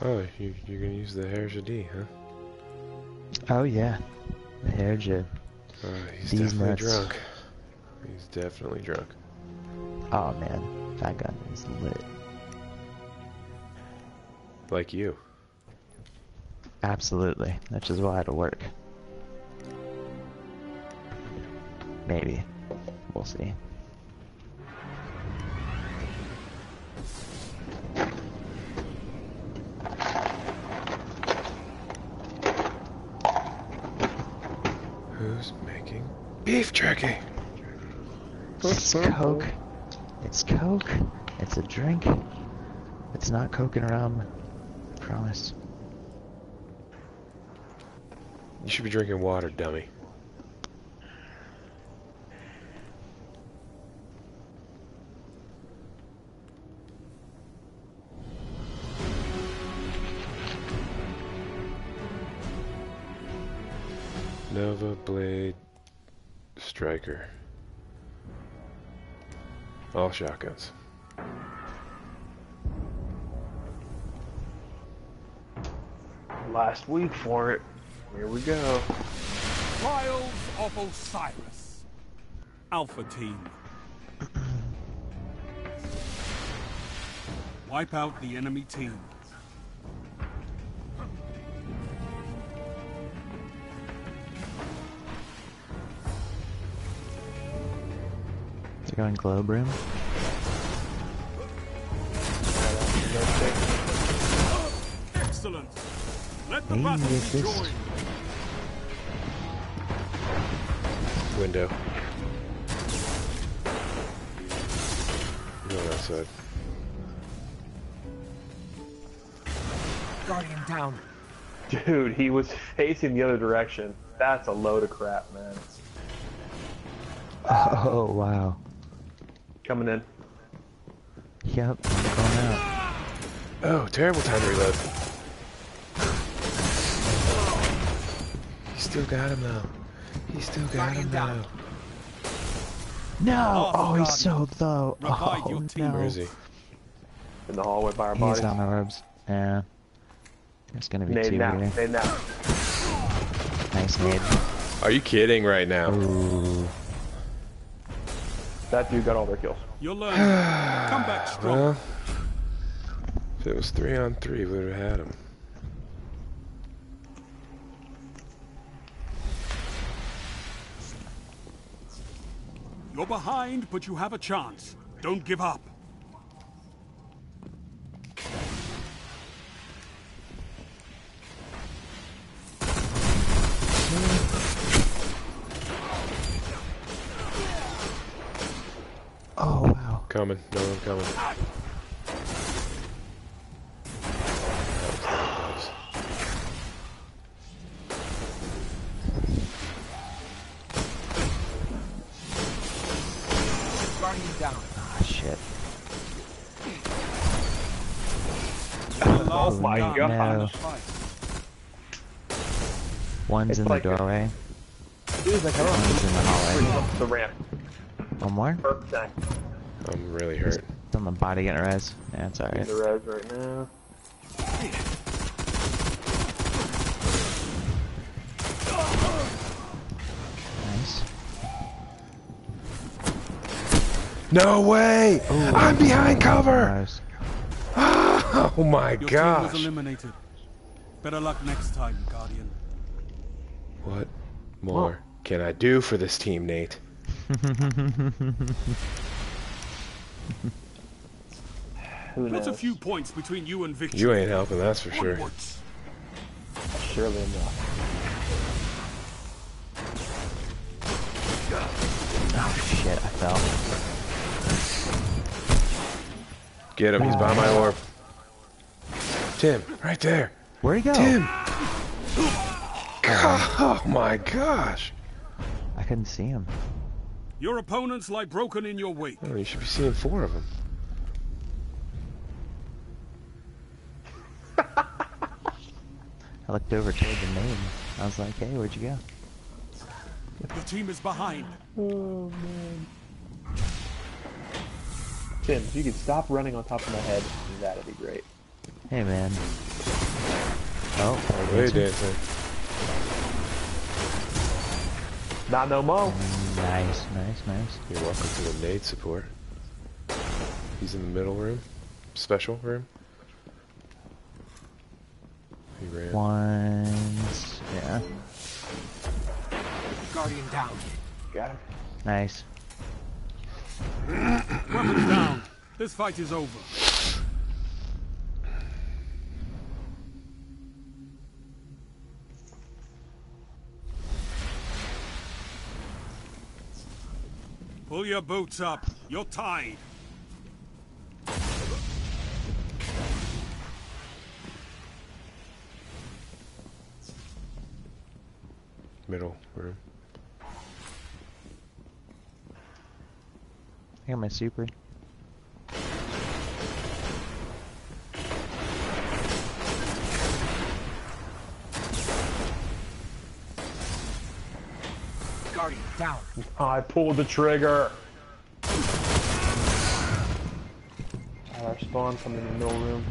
Oh, you, you're gonna use the Herja D, huh? Oh yeah, the hair jib. Uh, he's These definitely nuts. drunk. He's definitely drunk. Oh man, that gun is lit. Like you. Absolutely. Which is why it'll work. Maybe. We'll see. Who's making beef jerky? It's Coke. It's Coke. It's a drink. It's not Coke and rum. I promise. You should be drinking water, dummy. Nova Blade Striker. All shotguns. Last week for it. Here we go. Trials of Osiris. Alpha Team. Wipe out the enemy team. Is it going globe room? Excellent. Let the Hey, battle this be is- joined. Window. Go outside. Guardian down. Dude, he was facing the other direction. That's a load of crap, man. Oh wow. Coming in. Yep, I'm going out. Oh, terrible time to reload. He still got him though. He still got him though. No! Oh, Oh, he's so low. Oh your team. no. Where is he? In the hallway by our He's bodies. on the ropes. Yeah. It's gonna be Nade two now. here. Nade now. Nice nade. Are you kidding right now? Ooh. That dude got all their kills. You'll learn. Come back strong. Well, if it was three on three, we would have had him. You're behind, but you have a chance. Don't give up. Oh wow. Coming, no one coming. That was close. Guardian down. Ah shit. The my God. No. One's It's in like- the doorway. Dude's like, I don't One's in the hallway. The ramp. One more? Perfect time. I'm really hurt. It's on the body getting res. Yeah, it's In alright. the res right now. Nice. No way! I'm behind cover! Nice. Oh my Your team gosh! was eliminated. Better luck next time, Guardian. What more can I do for this team, Nate? Who knows? Put a few points between you and victory. You ain't helping, that's for sure. Onwards. Surely enough. Oh shit, I fell. Get him, he's by my orb. Tim, right there. Where'd he go? Tim! Oh my gosh! I couldn't see him. Your opponents lie broken in your wake. Oh, you should be seeing four of them. I looked over toward the name. I was like, hey, where'd you go? Your team is behind. Oh, man. Tim, if you could stop running on top of my head, that'd be great. Hey, man. Oh, belly Way dancer. dancing. Not no mo. Nice, nice, nice. You're welcome to the nade support. He's in the middle room. Special room. He ran. One's... Yeah. Guardian down. Got him. Nice. Weapons down. This fight is over. Pull your boots up. You're tied. Middle room. I got my super. Down. I pulled the trigger. Our spawn coming in the middle room.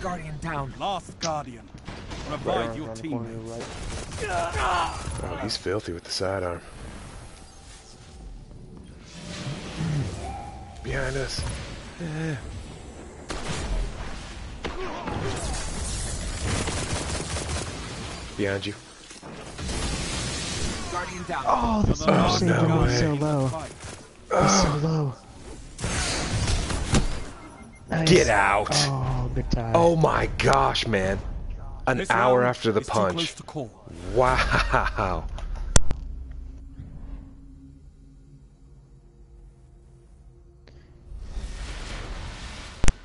Guardian down. Last guardian. Right Revive around your the team. right. Oh, he's filthy with the sidearm. Behind us. Eh. Behind you. Guardian down. Oh, the You're the last smash saved him. no He's so low. Fight. He's oh. so low. Nice. Get out! Oh, good time. Oh my gosh, man. An This hour after the is too close punch. Wow.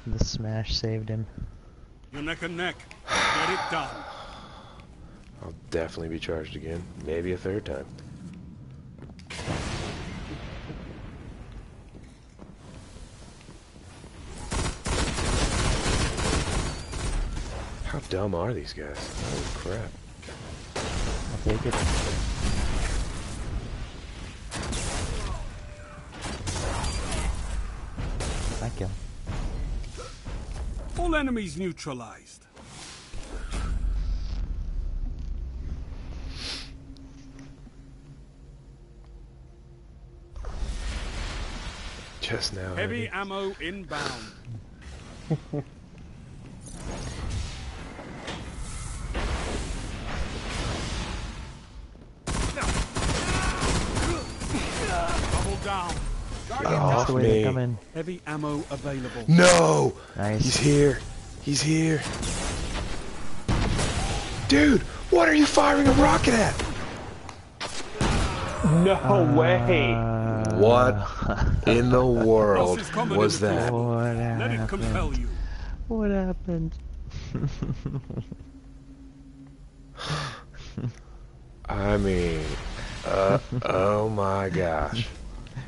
The smash saved him. You're neck and neck. Get it done. I'll definitely be charged again. Maybe a third time. How dumb are these guys? Holy crap. I'll take it. I kill. All enemies neutralized. Just now. Heavy honey. ammo inbound. Double down. Oh. down. That's the way me. they come in. Heavy ammo available. No! Nice. He's here. He's here. Dude, what are you firing a rocket at? No way. Uh, What in the world was that? What Let it happened? you. What happened? I mean, uh, oh my gosh.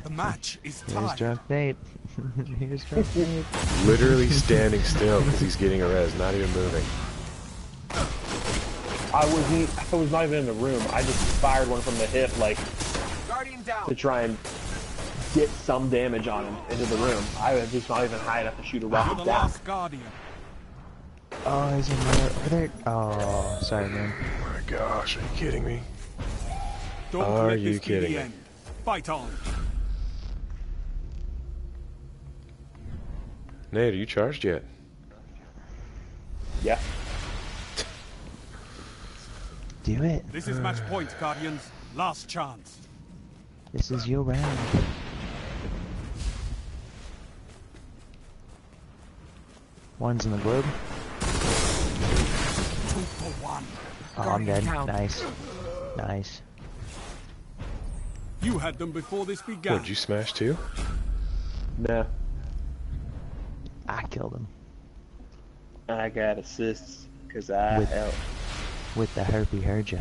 The match is Here's tied. drunk Nate. Here's drunk Nate. Literally standing still because he's getting a res, not even moving. I wasn't. I was not even in the room. I just fired one from the hip, like Guardian to try and get some damage on him into the room. I was just not even high enough to shoot a You're rocket the down. last guardian. Oh, he's in there. Over there. Oh, sorry, man. Oh my gosh, are you kidding me? Don't Are let you this be kidding the me? end. Fight on. Nate, are you charged yet? Yeah. Do it. This is match point, Guardians. Last chance. This is your round. One's in the globe. Two for one. Oh, I'm dead. Guardian. Nice. Nice. You had them before this began. What, did you smash too? No. I killed him I got assists because I With- helped. with the herpy herja.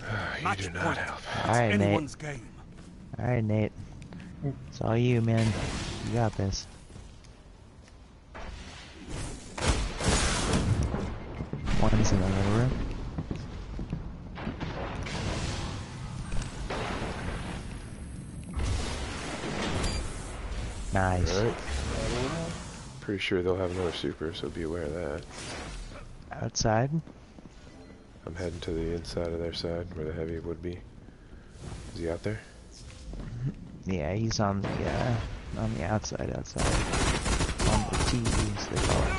you Match do not point. help. All right, Nate. All right, Nate. It's all you, man. You got this. One's in another room. Nice. Alright. Pretty sure they'll have another super, so be aware of that. Outside? I'm heading to the inside of their side, where the heavy would be. Is he out there? Yeah, he's on the uh, on the outside, outside. On the T's, they call it.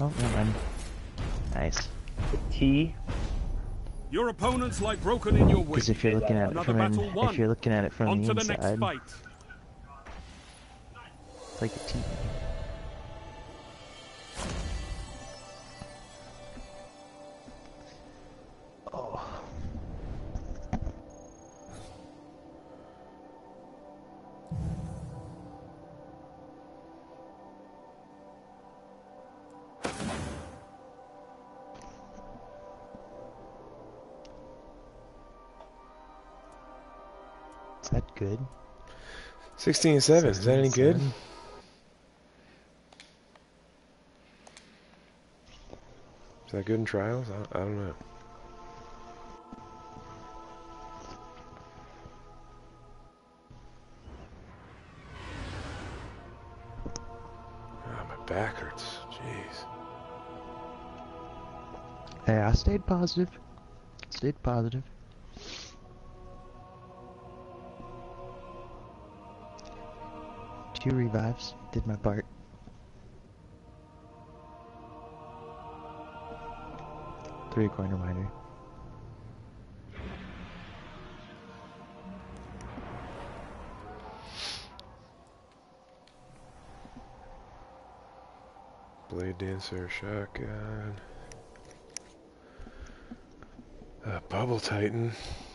Oh, never mind. Nice. The T. Your opponents lie broken in your wake. Because if you're looking at it from in, battle won. if you're looking at it from On the to the next inside, fight. it's like a T. 16 and 7. Is that any good? 16. Is that good in trials? I, I don't know. Oh, my back hurts. Jeez. Hey, I stayed positive. Stayed positive. Two revives. Did my part. Three coin reminder. Blade Dancer, shotgun. Uh, Bubble Titan,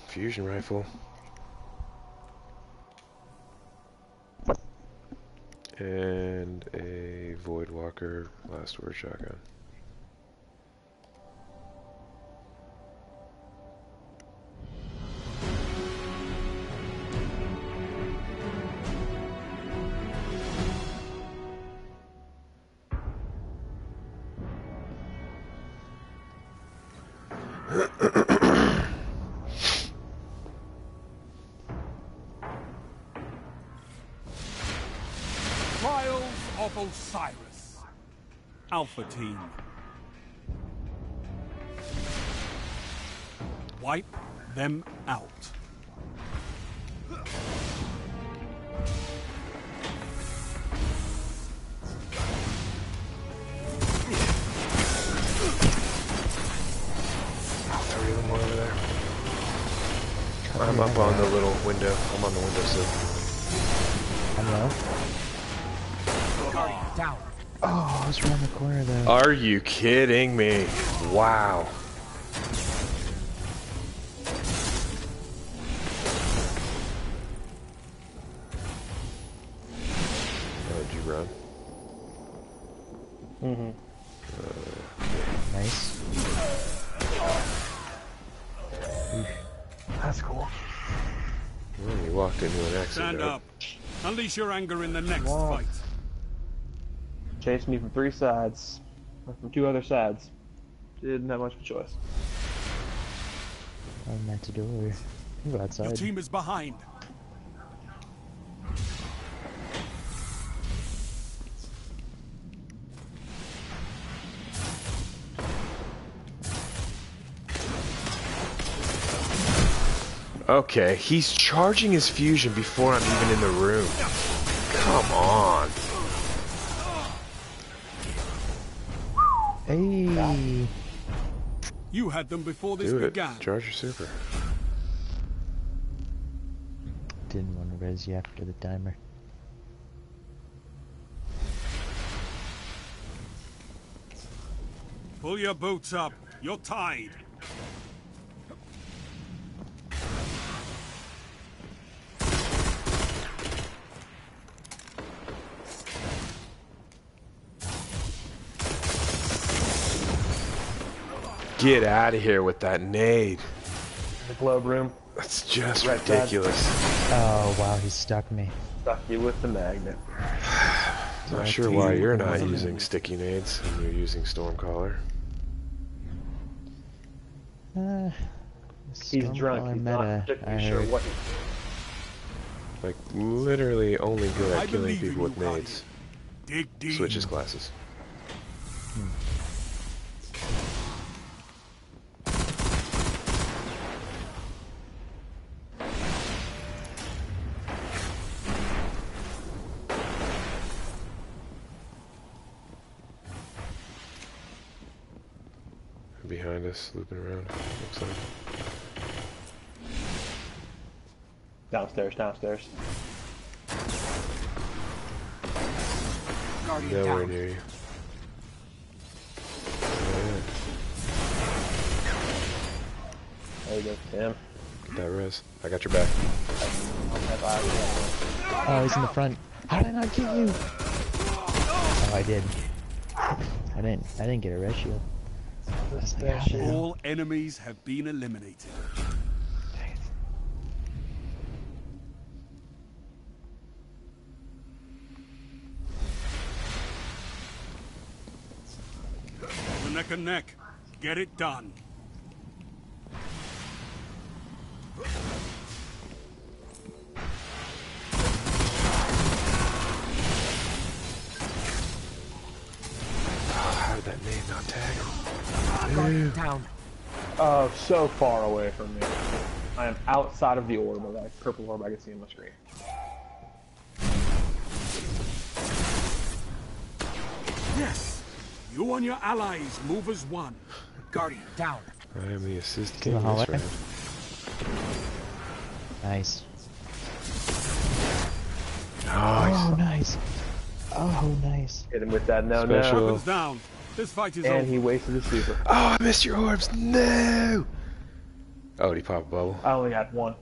fusion rifle. And a Void Walker last word shotgun. Unleash your anger in the next fight. Chased me from three sides. Or from two other sides. Didn't have much of a choice. I'm meant to do over. You go Your outside. team is behind. Okay, he's charging his fusion before I'm even in the room. Come on. Hey. You had them before this Do it. began. Charge your super. Didn't want to res you after the timer. Pull your boots up. You're tied. Get out of here with that nade. The globe room. That's just Right side. ridiculous. Oh wow, he stuck me. Stuck you with the magnet. Not sure why you're not using sticky nades and you're using Stormcaller. Uh, He's drunk. He's meta, not I particularly sure heard. what. Like, literally only good I at killing people with you, nades. Dig deep. Switch his glasses. Behind us, looping around. Looks like. Downstairs, downstairs. Guardian Nowhere down. near you. There you go, Tim. Get that res. I got your back. Oh, he's in the front. How did I not get you? Oh, I did. I didn't. I didn't get a red shield. All enemies have been eliminated. The neck and neck. Get it done. How did that nade not tag him? Guardian down. Oh, so far away from me. I am outside of the orb of that purple orb I can see on my screen. Yes. You and your allies move as one. Guardian down. I am the assist the king this hallway. round. Nice. Nice. Oh, nice. Oh, nice. Hit him with that no Special. no. Weapons down. This fight is And over. he wasted his super. Oh, I missed your orbs. No. Oh, did he pop a bubble? I only had one.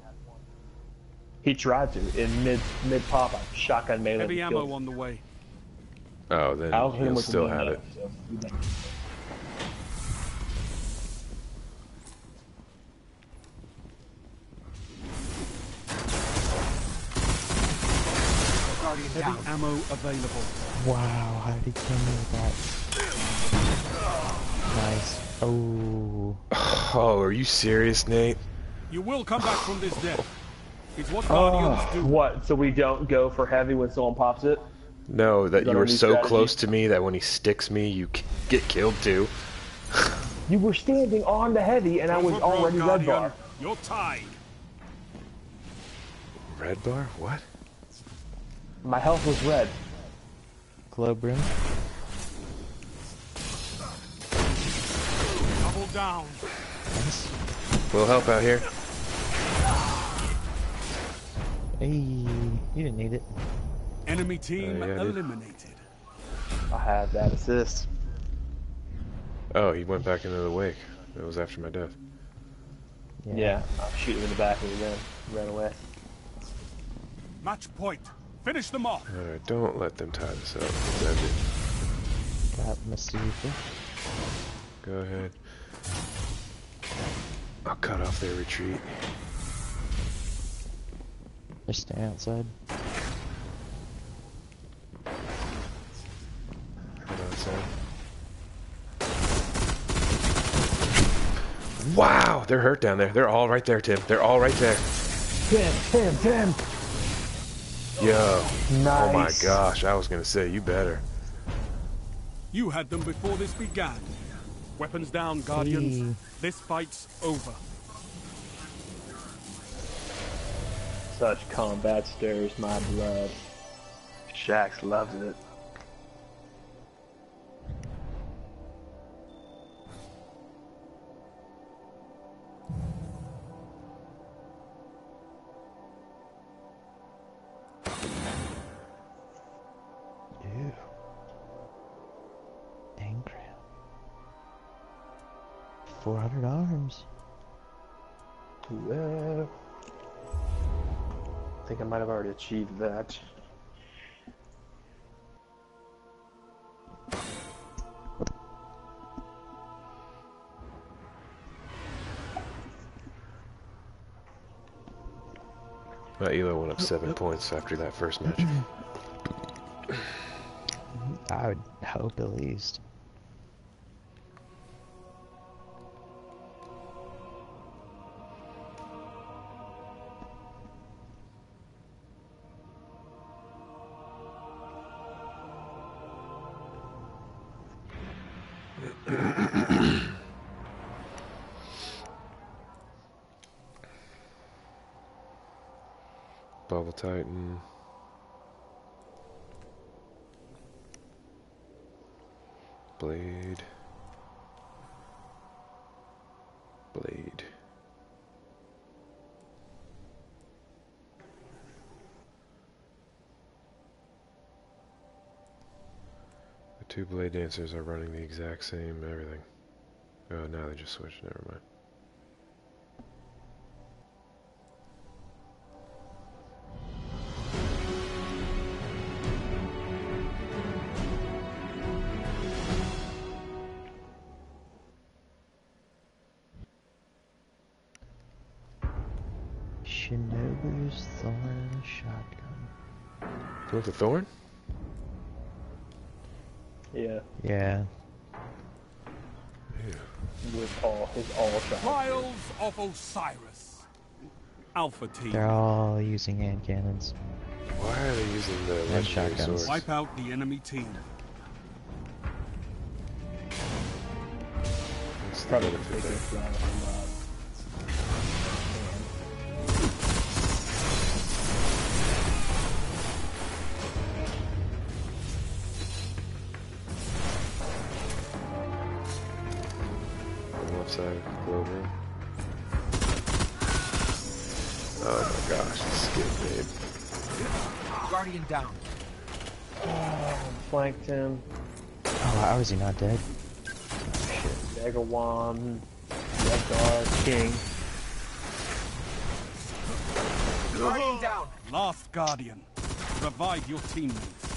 He tried to. In mid mid pop, I shotgun melee. Heavy and ammo him. on the way. Oh, then I also hit him he'll with still one have though, it. so he done. Guardian Heavy down. ammo available. Wow, how did he kill me with that? Nice. Oh. Oh, are you serious, Nate? You will come back from this death. It's what Oh, do. what? So we don't go for heavy when someone pops it? No, that Is that you were so strategy? close to me that when he sticks me, you get killed too. You were standing on the heavy, and I was Overbroad already red bar. You're tied. Red bar? What? My health was red. Globe room. Down. Nice. We'll help out here. Hey, you didn't need it. Enemy team Uh, yeah, eliminated. I had that assist. Oh, he went back into the wake. It was after my death. Yeah, I was shooting him in the back and he ran, ran away. Match point. Finish them off. Alright, don't let them tie this up. It's ended. Got Masifa. Go ahead. I'll cut off their retreat. They stay outside. Head outside. Wow, they're hurt down there. They're all right there, Tim. They're all right there. Tim, Tim, Tim! Yo. Nice. Oh my gosh, I was gonna say, you better. You had them before this began. Weapons down, Guardians. Hey. This fight's over. Such combat stirs my blood. Shaxx loves it. 400 arms. Yeah. I think I might have already achieved that. My Elo went up oh, seven oh. points after that first match. I would hope at least. Blade dancers are running the exact same everything. Oh, now they just switched. Never mind. Shinobu's Thorn Shotgun. You want the thorn? Yeah, Yeah. with all his all shots. Trials of Osiris. Alpha team. They're all using hand cannons. Why are they using the legendary shotguns. swords? Wipe out the enemy team. What's the Probably benefit take round side of the globe room. Oh my gosh, this skid, babe. Guardian down. flanked him. Oh, how is he not dead? Dagger Wand, Red Guard, King. Guardian down. Last Guardian. Revive your teammates.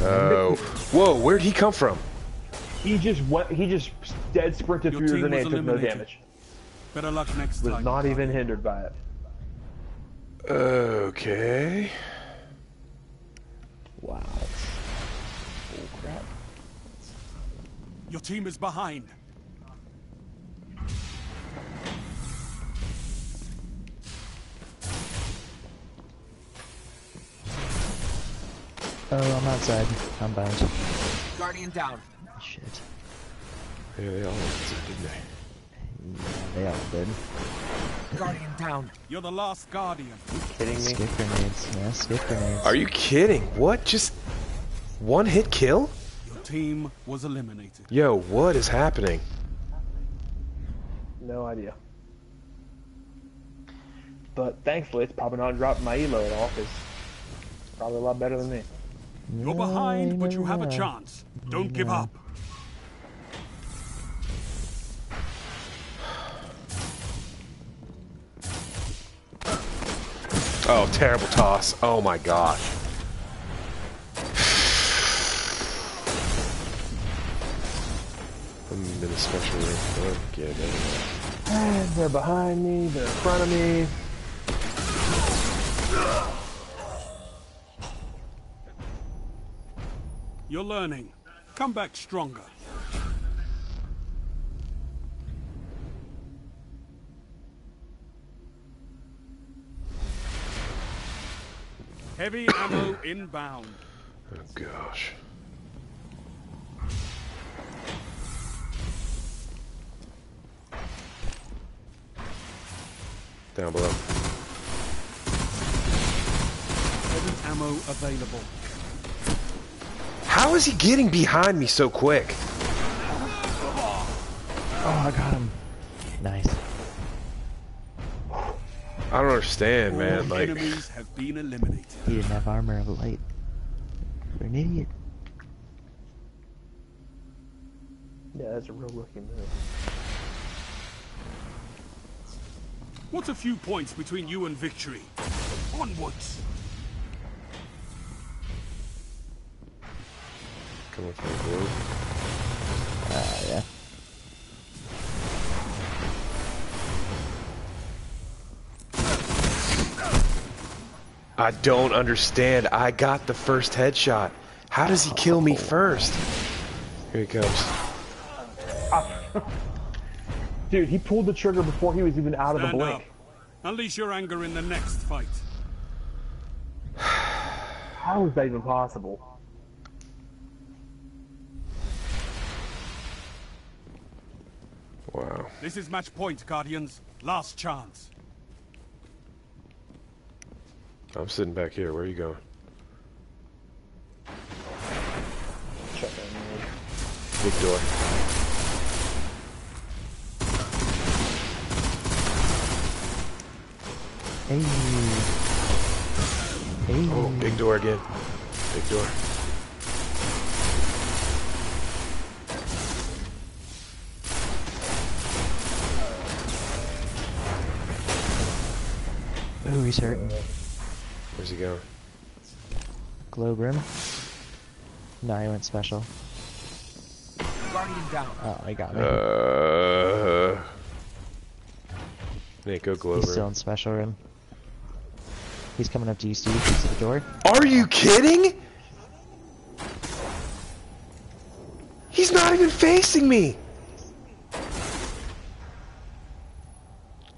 Oh. Whoa, where'd he come from? He just went. He just dead sprinted Your through your team was grenade, took no damage. Better luck next time. Was time. not even hindered by it. Okay. Wow. Oh crap. Your team is behind. Oh, I'm outside. I'm bound. Guardian down. Shit. Yeah, they all did, didn't they? Yeah, they all did. Guardian down. You're the last Guardian. Are you Kidding me? Skip grenades. Yeah, skip grenades. Are you kidding? What? Just one hit kill? Your team was eliminated. Yo, what is happening? No idea. But thankfully, it's probably not dropping my elo at all, because probably a lot better than me. You're behind, but you have a chance. Don't give up. Oh, terrible toss. Oh my gosh. I'm in a special room. Get it. They're behind me, they're in front of me. You're learning. Come back stronger. Heavy ammo inbound. Oh gosh. Down below. Heavy ammo available. How is he getting behind me so quick? Oh, I got him. Nice. I don't understand, All man. Like, enemies have been eliminated. He didn't have armor of light. You're an idiot. Yeah, that's a real looking move. What's a few points between you and victory? Onwards! Coming from the blue. Ah, yeah. I don't understand. I got the first headshot. How does he kill me first? Here he comes. Dude, he pulled the trigger before he was even out of the Stand blink. up. Unleash your anger in the next fight. How is that even possible? Wow. This is match point, Guardians. Last chance. I'm sitting back here. Where are you going? Big door. Hey. Hey. Oh, big door again. Big door. Ooh, he's hurting. Where's he going? Globe rim. No, he went special. Guardian down. Oh, I got me. Uh. Nate, go he's Glover. still in special rim. He's coming up to you, Steve. He's at the door. Are you kidding? He's not even facing me.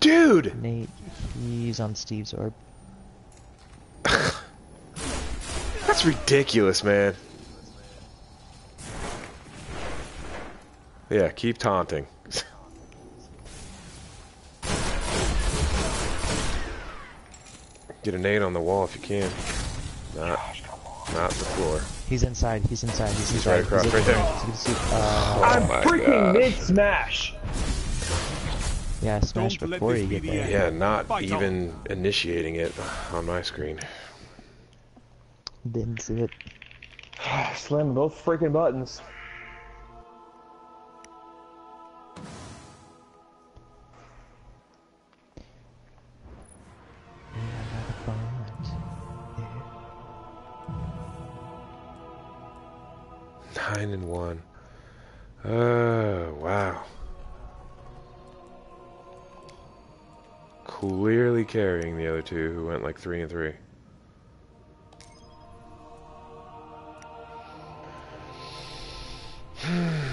Dude. Nate, he's on Steve's orb. That's ridiculous, man. Yeah, keep taunting. Get a nade on the wall if you can. Not, not the floor. He's inside. He's inside. He's, inside. He's right across- He's right there. at- he's at- uh, I'm freaking mid smash. Yeah, smash Don't before you get the there. Yeah, not Fight on. even initiating it on my screen. Didn't see it. Slam both freaking buttons. Nine and one. Oh, wow. Clearly carrying the other two who went like three and three.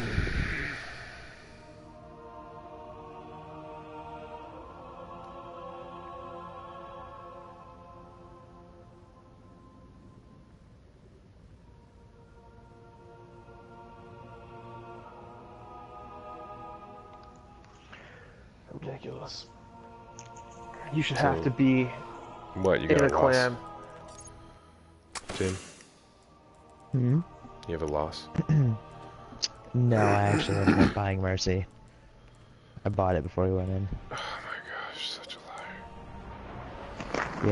You should have to be What, you in got a a loss? clan. Tim, Hmm? you have a loss? No, I actually ended up buying Mercy. I bought it before we went in. Oh my gosh, such a liar.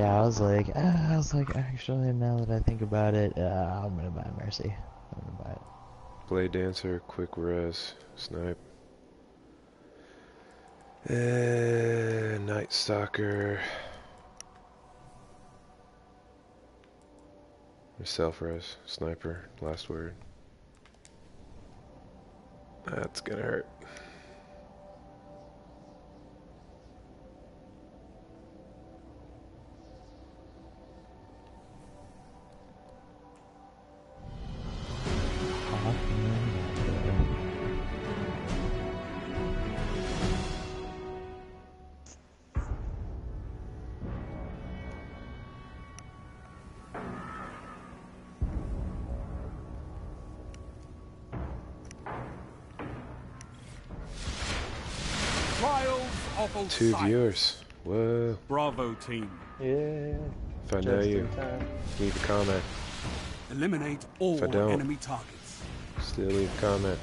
Yeah, I was like, ah, I was like, actually, now that I think about it, uh, I'm gonna buy Mercy. I'm gonna buy it. Blade Dancer, Quick Res, Snipe. Uh, Night Stalker. Self Res, Sniper, last word. That's gonna hurt. Two Osiris. viewers. Whoa. Bravo team. Yeah. If I know you, time. leave a comment. Eliminate all If I don't- enemy targets. Still leave a comment.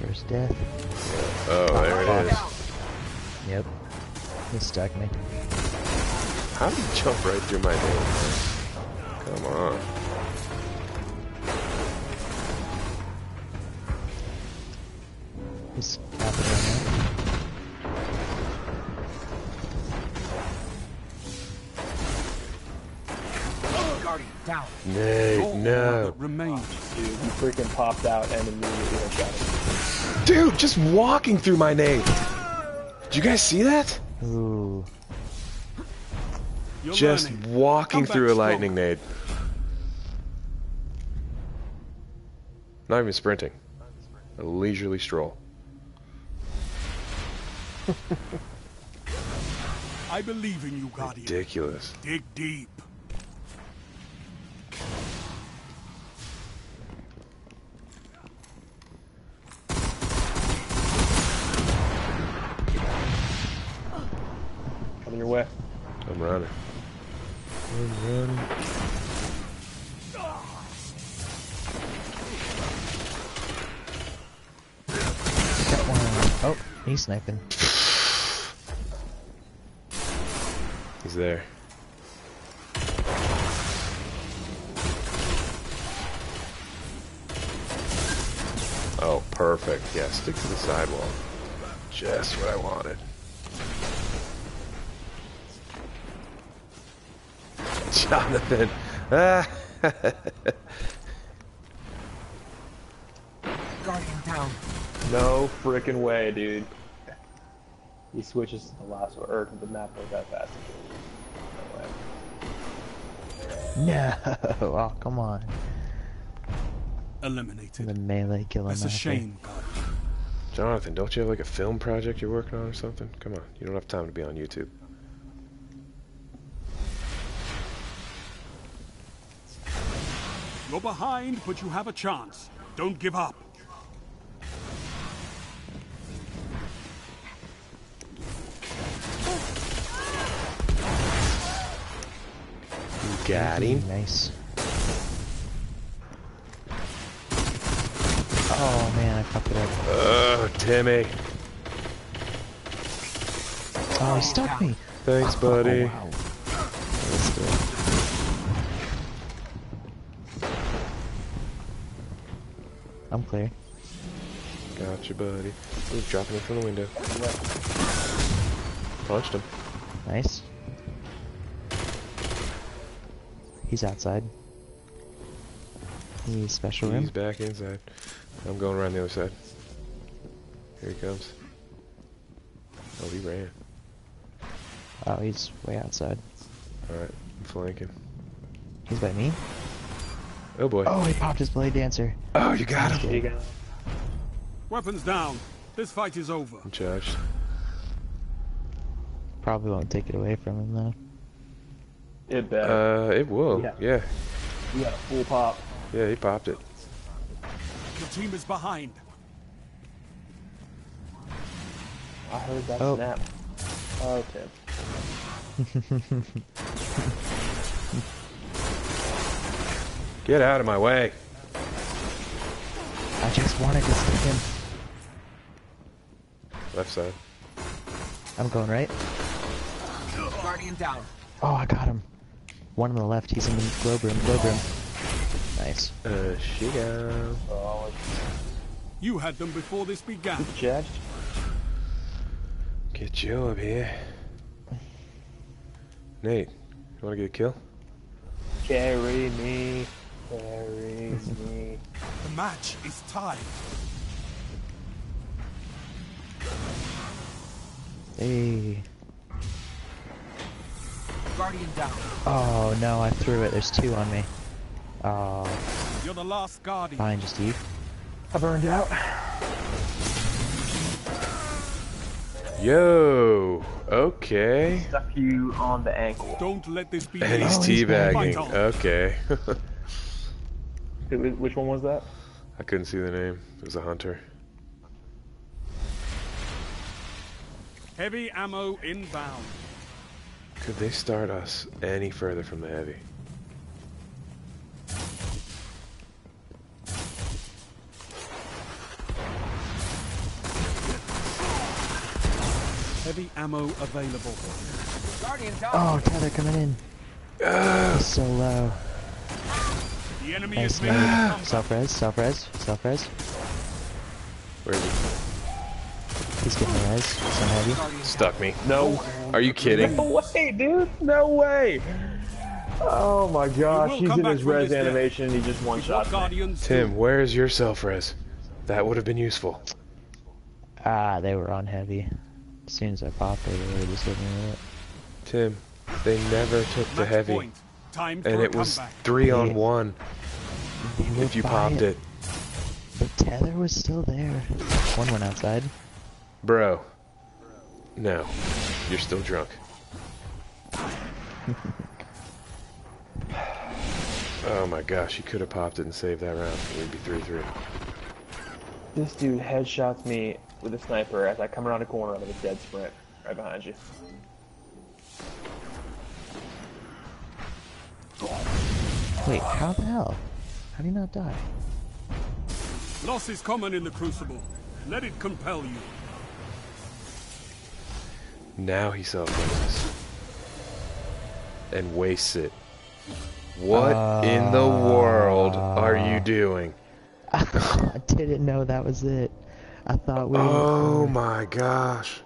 There's death. Oh, there it is. Yep. He stuck me. How did he jump right through my nade? Come on. Nate, no. that remains. Dude, he freaking popped out and immediately went shot. Dude, just walking through my nade. Did you guys see that? that. Ooh. You're Just learning. walking Come through a strong. lightning nade. Not even sprinting. A leisurely stroll. I believe in you, Guardian. Ridiculous. Dig deep. Sniping. He's there. Oh, perfect. Yeah, stick to the sidewall. Just what I wanted. Jonathan. Ah. Guardian down. No freaking way, dude. He switches to the last one, or to the map like that fast. No. No. Oh, come on. Eliminated. The melee killing. That's a shame, Guardian. Jonathan, don't you have like a film project you're working on or something? Come on, you don't have time to be on YouTube. You're behind, but you have a chance. Don't give up. Got him. Nice. Oh man, I fucked it up. Oh, Timmy. Oh, he stuck me. Thanks, buddy. Oh, wow. Let's do it. I'm clear. Gotcha, buddy. Ooh, dropping it from the window. Punched him. Nice. He's outside. He's special room. He's back inside. I'm going around the other side. Here he comes. Oh, he ran. Oh, he's way outside. Alright, I'm flanking. He's by me. Oh boy. Oh, he popped his Bladedancer. Oh, you got him. There you go. Weapons down. This fight is over. I'm charged. Probably won't take it away from him though. It better. Uh, it will. Yeah. Yeah. you got a full pop. Yeah, he popped it. Your team is behind. I heard that Oh. snap. Oh, Tim. Get out of my way. I just wanted to stick him. Left side. I'm going right. Guardian down. Oh, I got him. One on the left. He's in the globe room. Globe room. Nice. Uh, she go. Oh, You had them before this began. judged. Get you up here. Nate, you wanna get a kill? Carry me. Carry me. The match is tied. Hey. Guardian down. Oh no, I threw it. There's two on me. Oh, You're the last guardian. behind you, Steve. I burned out. Yo, okay. Stuck you on the ankle. Don't let this be. And the he's Oh, he's teabagging. Fight. Okay. Which one was that? I couldn't see the name. It was a hunter. Heavy ammo inbound. Could they start us any further from the heavy? Heavy ammo available. Guardian down. Oh, Tether coming in. He's so low. The enemy Nice is making a nade. comeback. Self res, self res, self res. Where is he? He's getting the res. Some heavy. Stuck me. No. Are you kidding? No way, dude. No way. Oh my gosh. He's in his from res animation and he just one shot. Tim, where's your self res? That would have been useful. Ah, they were on heavy. As soon as I popped it, they were just hitting me with it. Tim, they never took the heavy. Time And it was comeback. three on one They if you by popped it. The tether was still there. One went outside. Bro. No. You're still drunk. Oh my gosh, he could have popped it and saved that round. We'd be 3-3. This dude headshots me with a sniper as I come around a corner out of a dead sprint right behind you. Wait, how the hell? How do you not die? Loss is common in the Crucible. Let it compel you. Now he self-loses. And wastes it. What in the world are you uh. doing? I didn't know that was it. I thought we. Oh my gosh.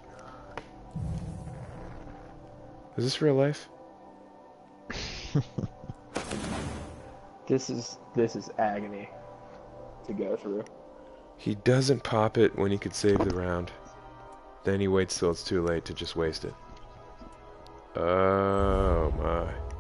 Is this real life? This is this is agony to go through. He doesn't pop it when he could save the round. Then he waits till it's too late to just waste it. Oh my.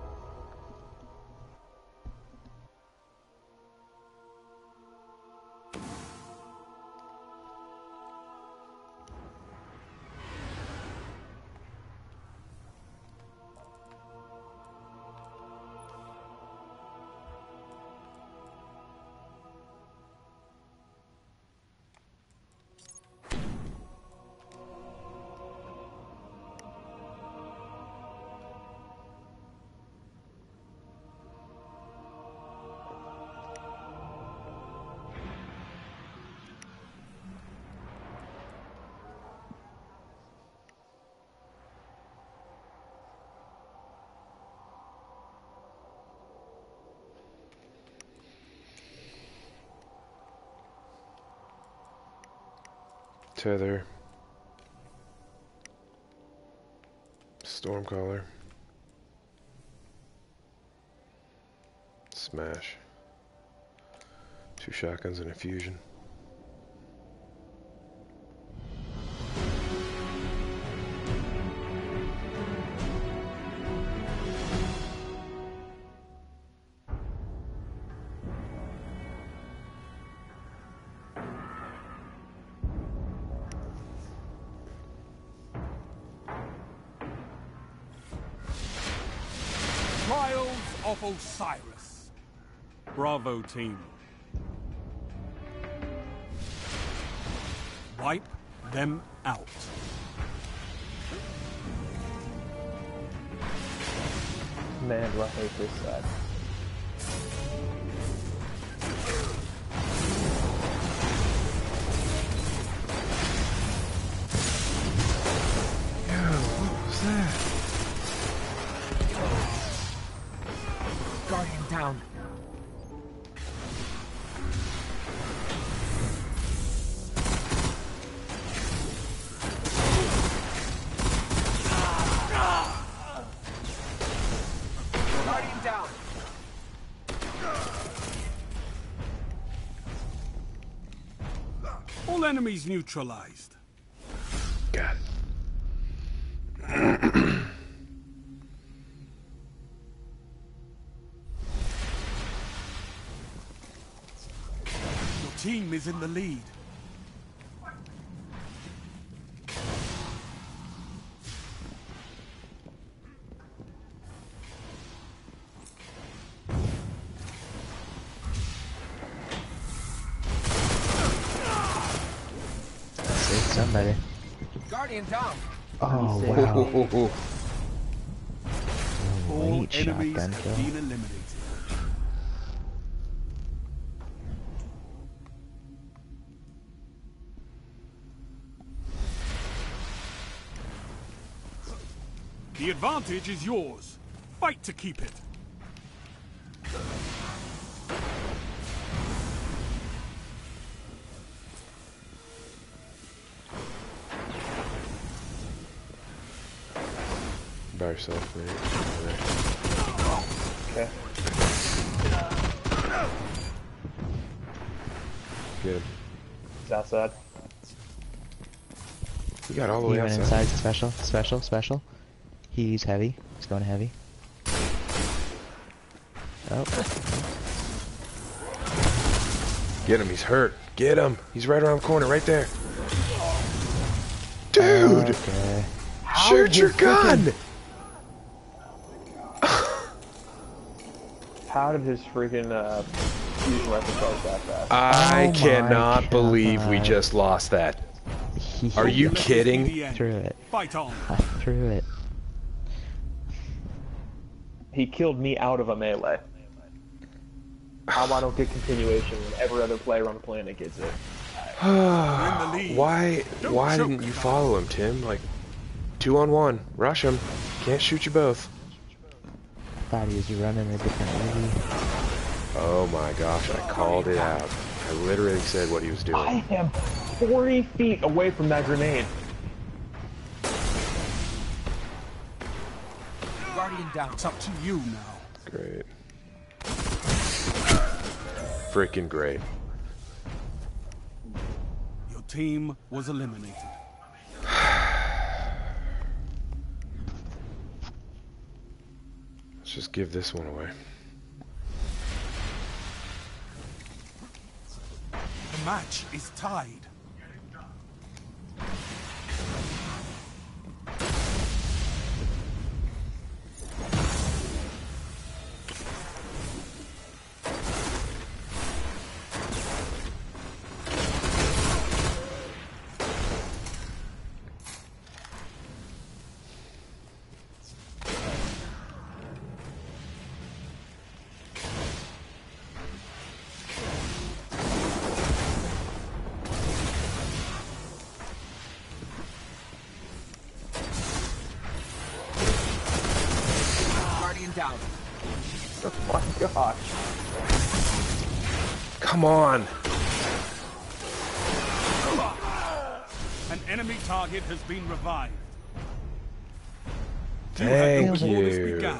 Tether. Stormcaller. Smash. Two shotguns and a fusion. Osiris. Bravo team. Wipe them out. Man, do I hate this side. Enemies neutralized. Got it. Your team is in the lead. Guardian down. Oh wow. Oh, All Late enemies shotgun have been eliminated. The advantage is yours. Fight to keep it. By yourself, mate. Okay. Get him. He's outside. He got all the He way went outside. inside. Special, special, special. He's heavy. He's going heavy. Oh, Get him, he's hurt. Get him. He's right around the corner, right there. Dude! okay. shoot your gun! How did his freaking uh, fusion weapon charge that fast? I Oh cannot believe we just lost that. Are you Let this be kidding? the end. threw it? Fight on. I threw it. he killed me out of a melee. How I don't get continuation when every other player on the planet gets it. We're in the lead. Why why didn't you follow him, Tim? Like two on one. Rush him. Can't shoot you both. Thought he was running a different way. Oh my gosh, I called it out. I literally said what he was doing. I am 40 feet away from that grenade. Guardian down. It's up to you now. Great. Freaking great. Your team was eliminated. Let's just give this one away. The match is tied. Come on. An enemy target has been revived. You Thank this you.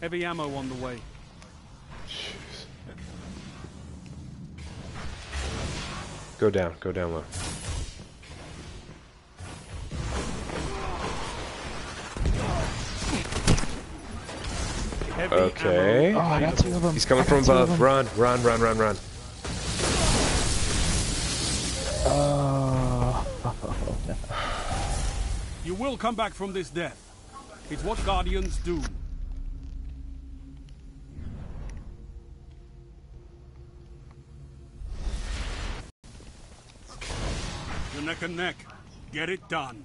Heavy ammo on the way. Jeez. Go down, go down low. Okay. ammo Oh, I got two of them. He's coming from got two of above. Run, run, run, run, run. Oh. You will come back from this death. It's what Guardians do. You're neck and neck. Get it done.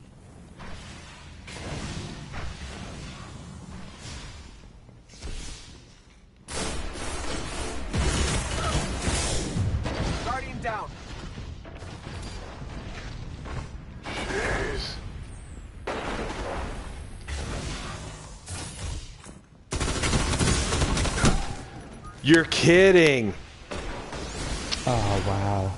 Kidding. Oh wow.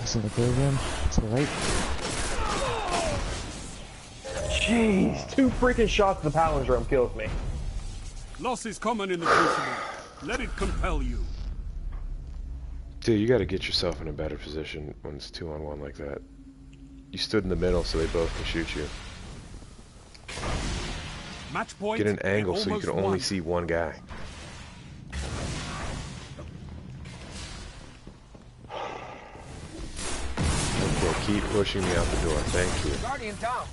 This in the blue room. To the right. Jeez, two freaking shots of the palindrome kills me. Loss is common in the Crucible. Let it compel you. Dude, you gotta get yourself in a better position when it's two on one like that. You stood in the middle so they both can shoot you. Match point. Get an angle so you can only won. see one guy. Okay, keep pushing me out the door. Thank you. Guardian down.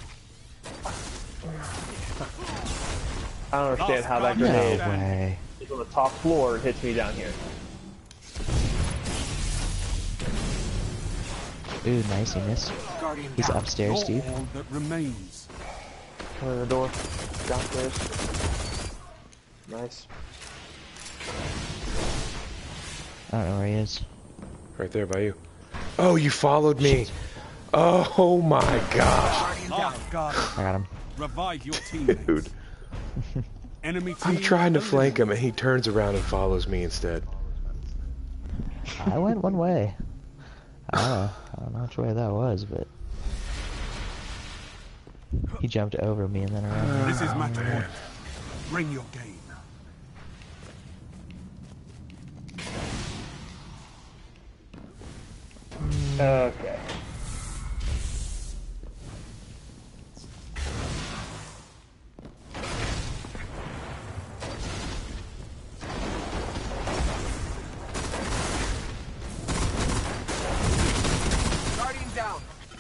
I don't understand how that No grenade way. is on the top floor and hits me down here. Ooh, nice, he missed. He's upstairs, You're Steve. all that remains. Come the door. Downstairs. Nice. I don't know where he is. Right there by you. Oh, you followed me. Oh my gosh. Guardian down. Ah, God. I got him. Revive your teammates. Dude, Enemy team I'm trying to flank him and he turns around and follows me instead. I went one way. I don't know. I don't know which way that was, but he jumped over me and then around. This is Matterhorn. Bring your game. Okay.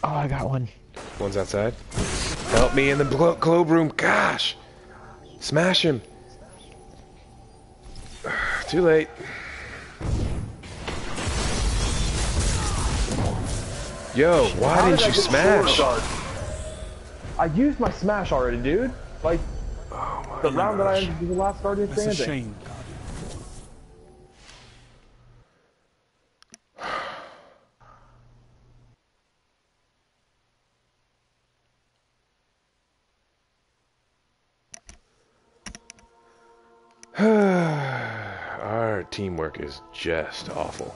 Oh, I got one. One's outside. Help me in the glo- globe room. Gosh. Smash him. Too late. Yo, why How didn't did you get smash? I used my smash already, dude. Like oh the round that I ended was the last Guardian That's standing. a shame, Our teamwork is just awful.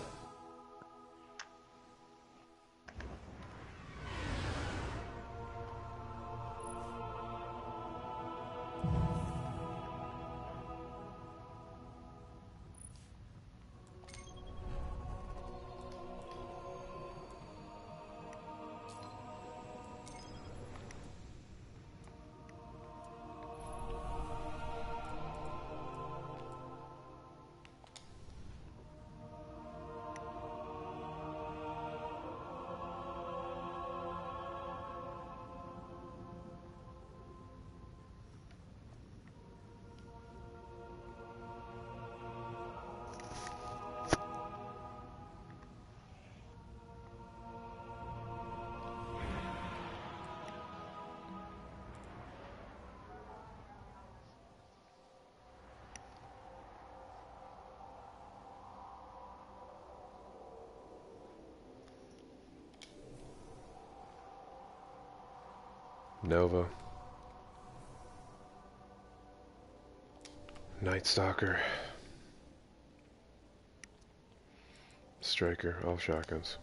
Nightstalker. Striker, all shotguns.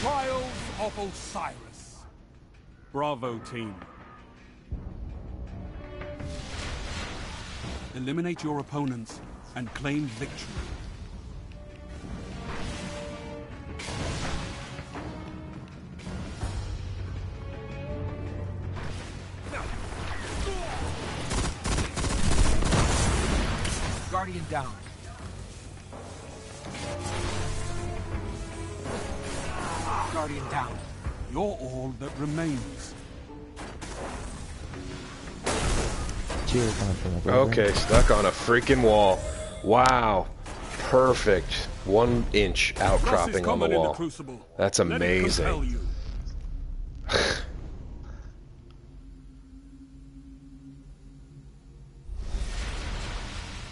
Trials of Osiris. Bravo, team. Eliminate your opponents and claim victory. Okay, stuck on a freaking wall. Wow. Perfect. One inch outcropping on the in the wall. That's amazing.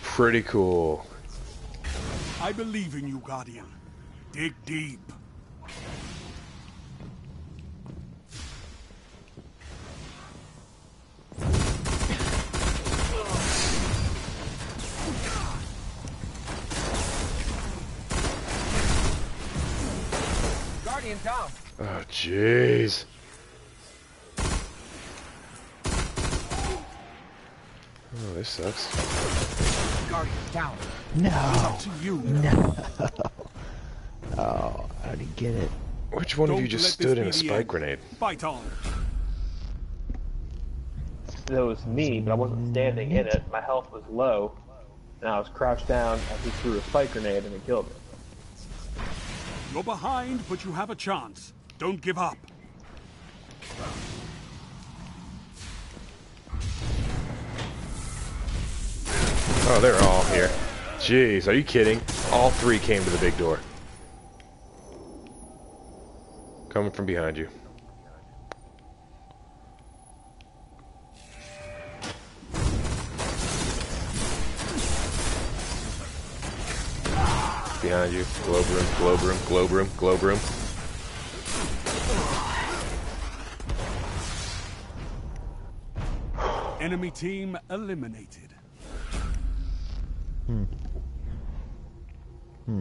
Pretty cool. I believe in you, Guardian. Dig deep. Oh, jeez. Oh, this sucks. Guardian down. No. Up to you. now. Oh, how did he get it? Which one of Don't you just stood in a spike end. grenade? Fight on. It was me, but I wasn't standing in it. My health was low, and I was crouched down as he threw a spike grenade and it killed me. You're behind, but you have a chance. Don't give up. Oh, they're all here. Jeez, are you kidding? All three came to the big door. Coming from behind you. Behind you. Globe room, globe room, Enemy team eliminated. Hmm. Hmm.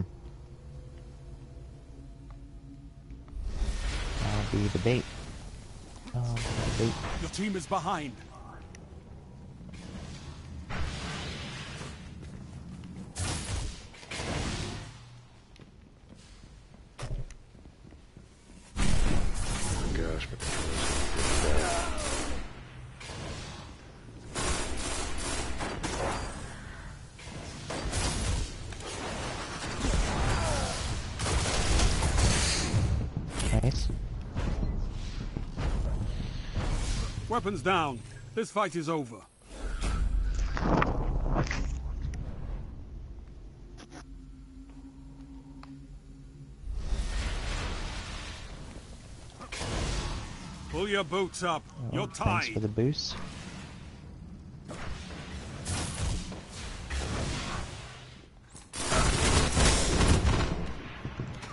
I'll be the bait. I'll be the bait. Your team is behind. Weapons down. This fight is over. Pull your boots up. Oh, You're Oh, thanks tied. for the boost.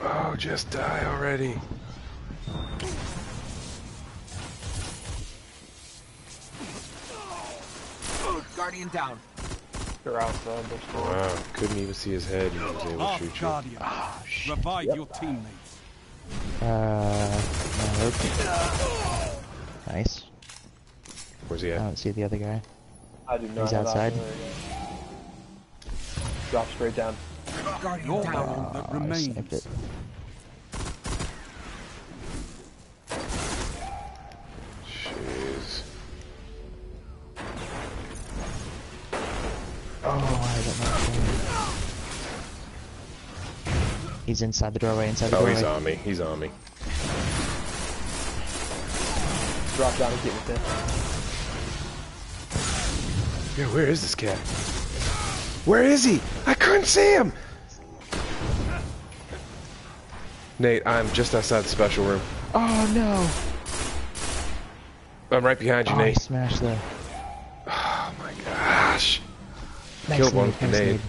Oh, just die already. Guardian down. They're outside. They're still. Wow, couldn't even see his head and he was able to Half shoot you. Guardian. Revive your teammates. Uh, no, Nice. Where's he at? I don't see the other guy. I do not He's outside. artillery. Drop straight down. Guardian Your down. weapon that Oh, I remains. He's inside the doorway, inside the Oh, doorway. he's on me. He's on me. Drop down and get within. Yeah, where is this cat? Where is he? I couldn't see him! Nate, I'm just outside the special room. Oh no! I'm right behind you, Oh, I Nate. smashed the. Oh my gosh. Nice Killed one nade,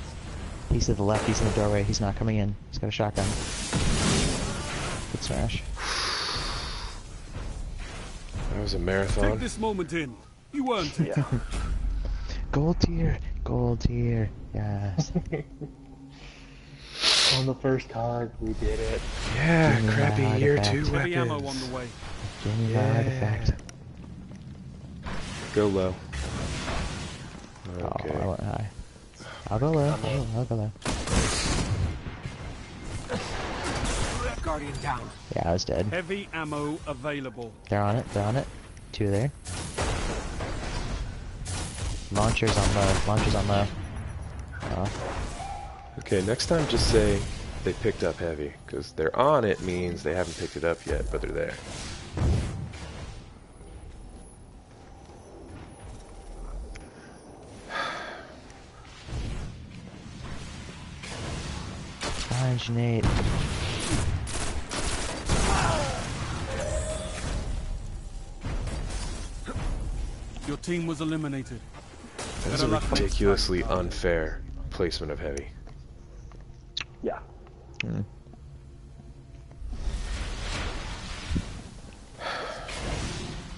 He's to the left, he's in the doorway, he's not coming in. He's got a shotgun. Good smash. That was a marathon. Take this moment in. You earned it. Yeah. Gold tier! Gold tier! Yes. On the first card, we did it. Yeah, Give crappy that year artifact. two Heavy ammo on weapons. the way. Give me Yeah. that artifact. Go low. Oh, I went high. I'll go there. I'll, I'll go there. Guardian down. Yeah, I was dead. Heavy ammo available. They're on it, they're on it. Two there. Launchers on low, launchers on low. Oh, uh, Okay, next time just say they picked up heavy, because they're on it means they haven't picked it up yet, but they're there. Orange nade. Your team was eliminated. That is Better a luck next time. ridiculously unfair placement of heavy. Yeah. Hmm.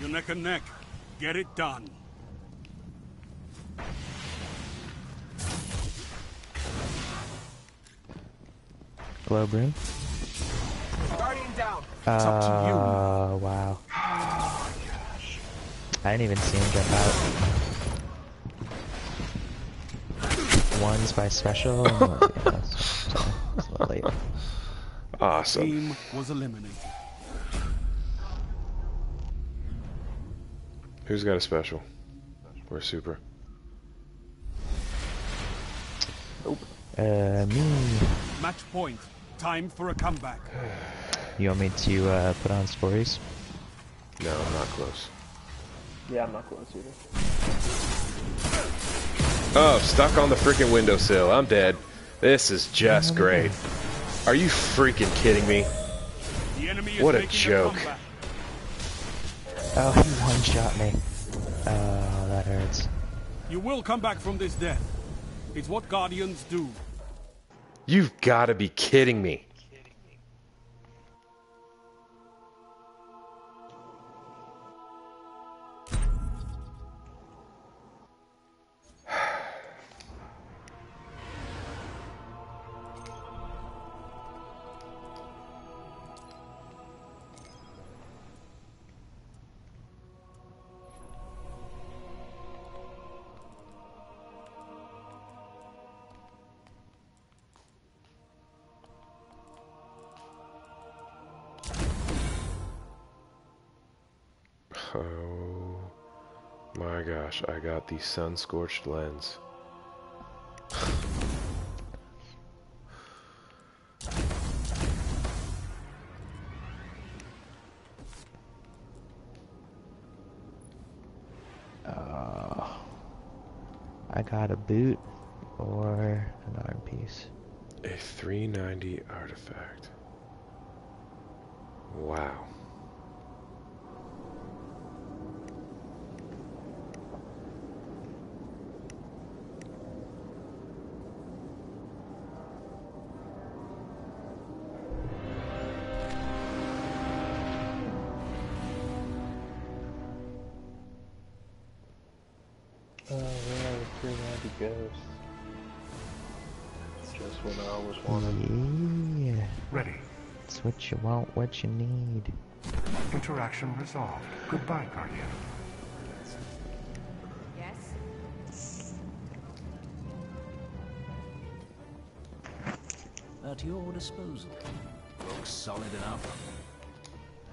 You're neck and neck. Get it done. Globe room. Guardian down. up to you. Oh, wow. I didn't even see him jump out. One's by special. yeah, so- sorry, it's a little late. Awesome. Team was eliminated. Who's got a special? Or a super? Uh, me. Match point. Time for a comeback. You want me to uh, put on stories? No, I'm not close. Yeah, I'm not close either. Oh, stuck on the freaking windowsill. I'm dead. This is just great. Are you freaking kidding me? The enemy is What a joke. comeback. Oh, he one shot me. Oh, that hurts. You will come back from this death. It's what Guardians do. You've got to be kidding me. I got the sun-scorched lens. uh, I got a boot or an arm piece. A 390 artifact. Wow. Oh, yeah, the 390 ghosts. Just what I always wanted. Yeah. Ready. It's what you want, what you need. Interaction resolved. Goodbye, Guardian. Yes? At your disposal. Looks solid enough.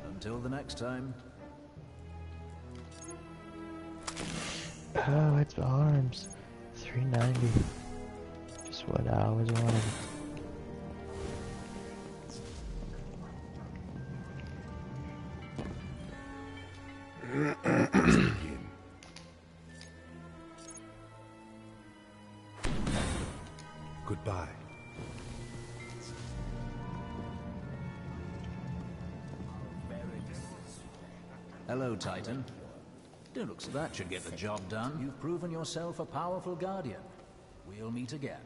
Until the next time. Oh, it's arms. 390. Just what I always wanted. That should get the job done. You've proven yourself a powerful guardian. We'll meet again.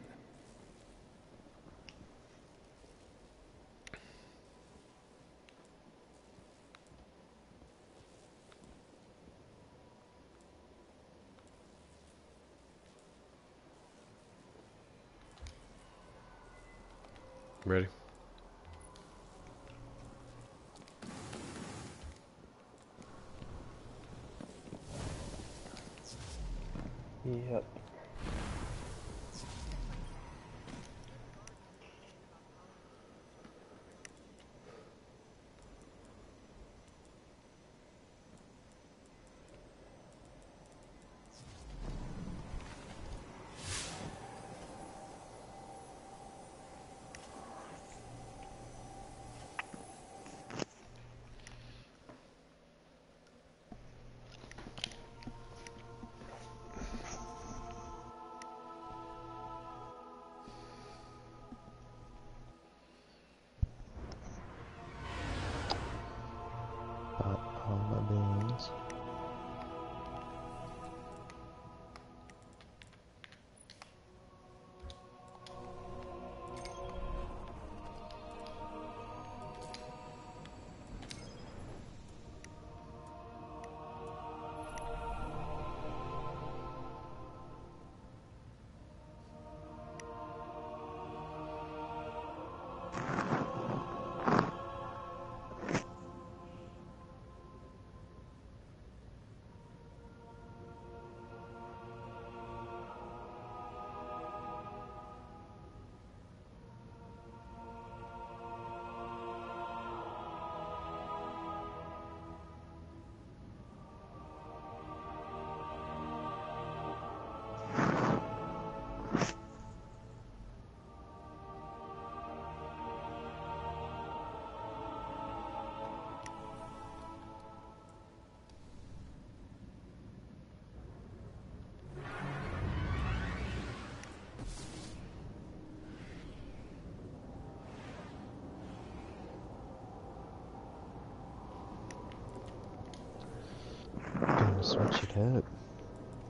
Switch it up.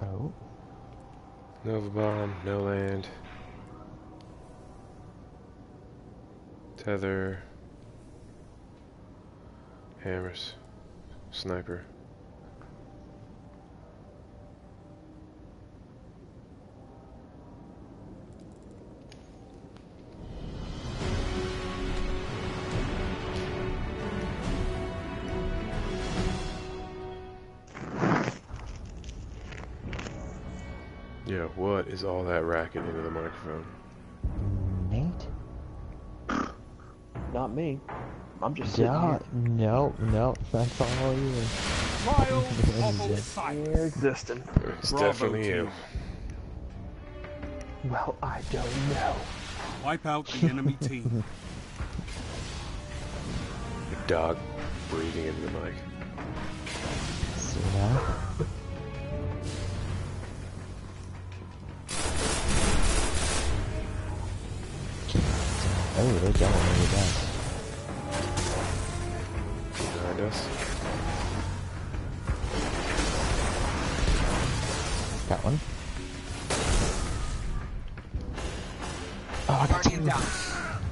Oh, Nova bomb, no land. Tether. Hammers. Sniper. Is all that racket into the microphone? Nate? Not me. I'm just sitting Yeah, here. no, no, that's all you. Trial of Osiris. Here existing. It's Bravo definitely you. Well, I don't know. Wipe out the enemy team. Your dog breathing into the mic. See now? Oh, they don't want me down. Behind us. Got one. Oh, I got two. Down.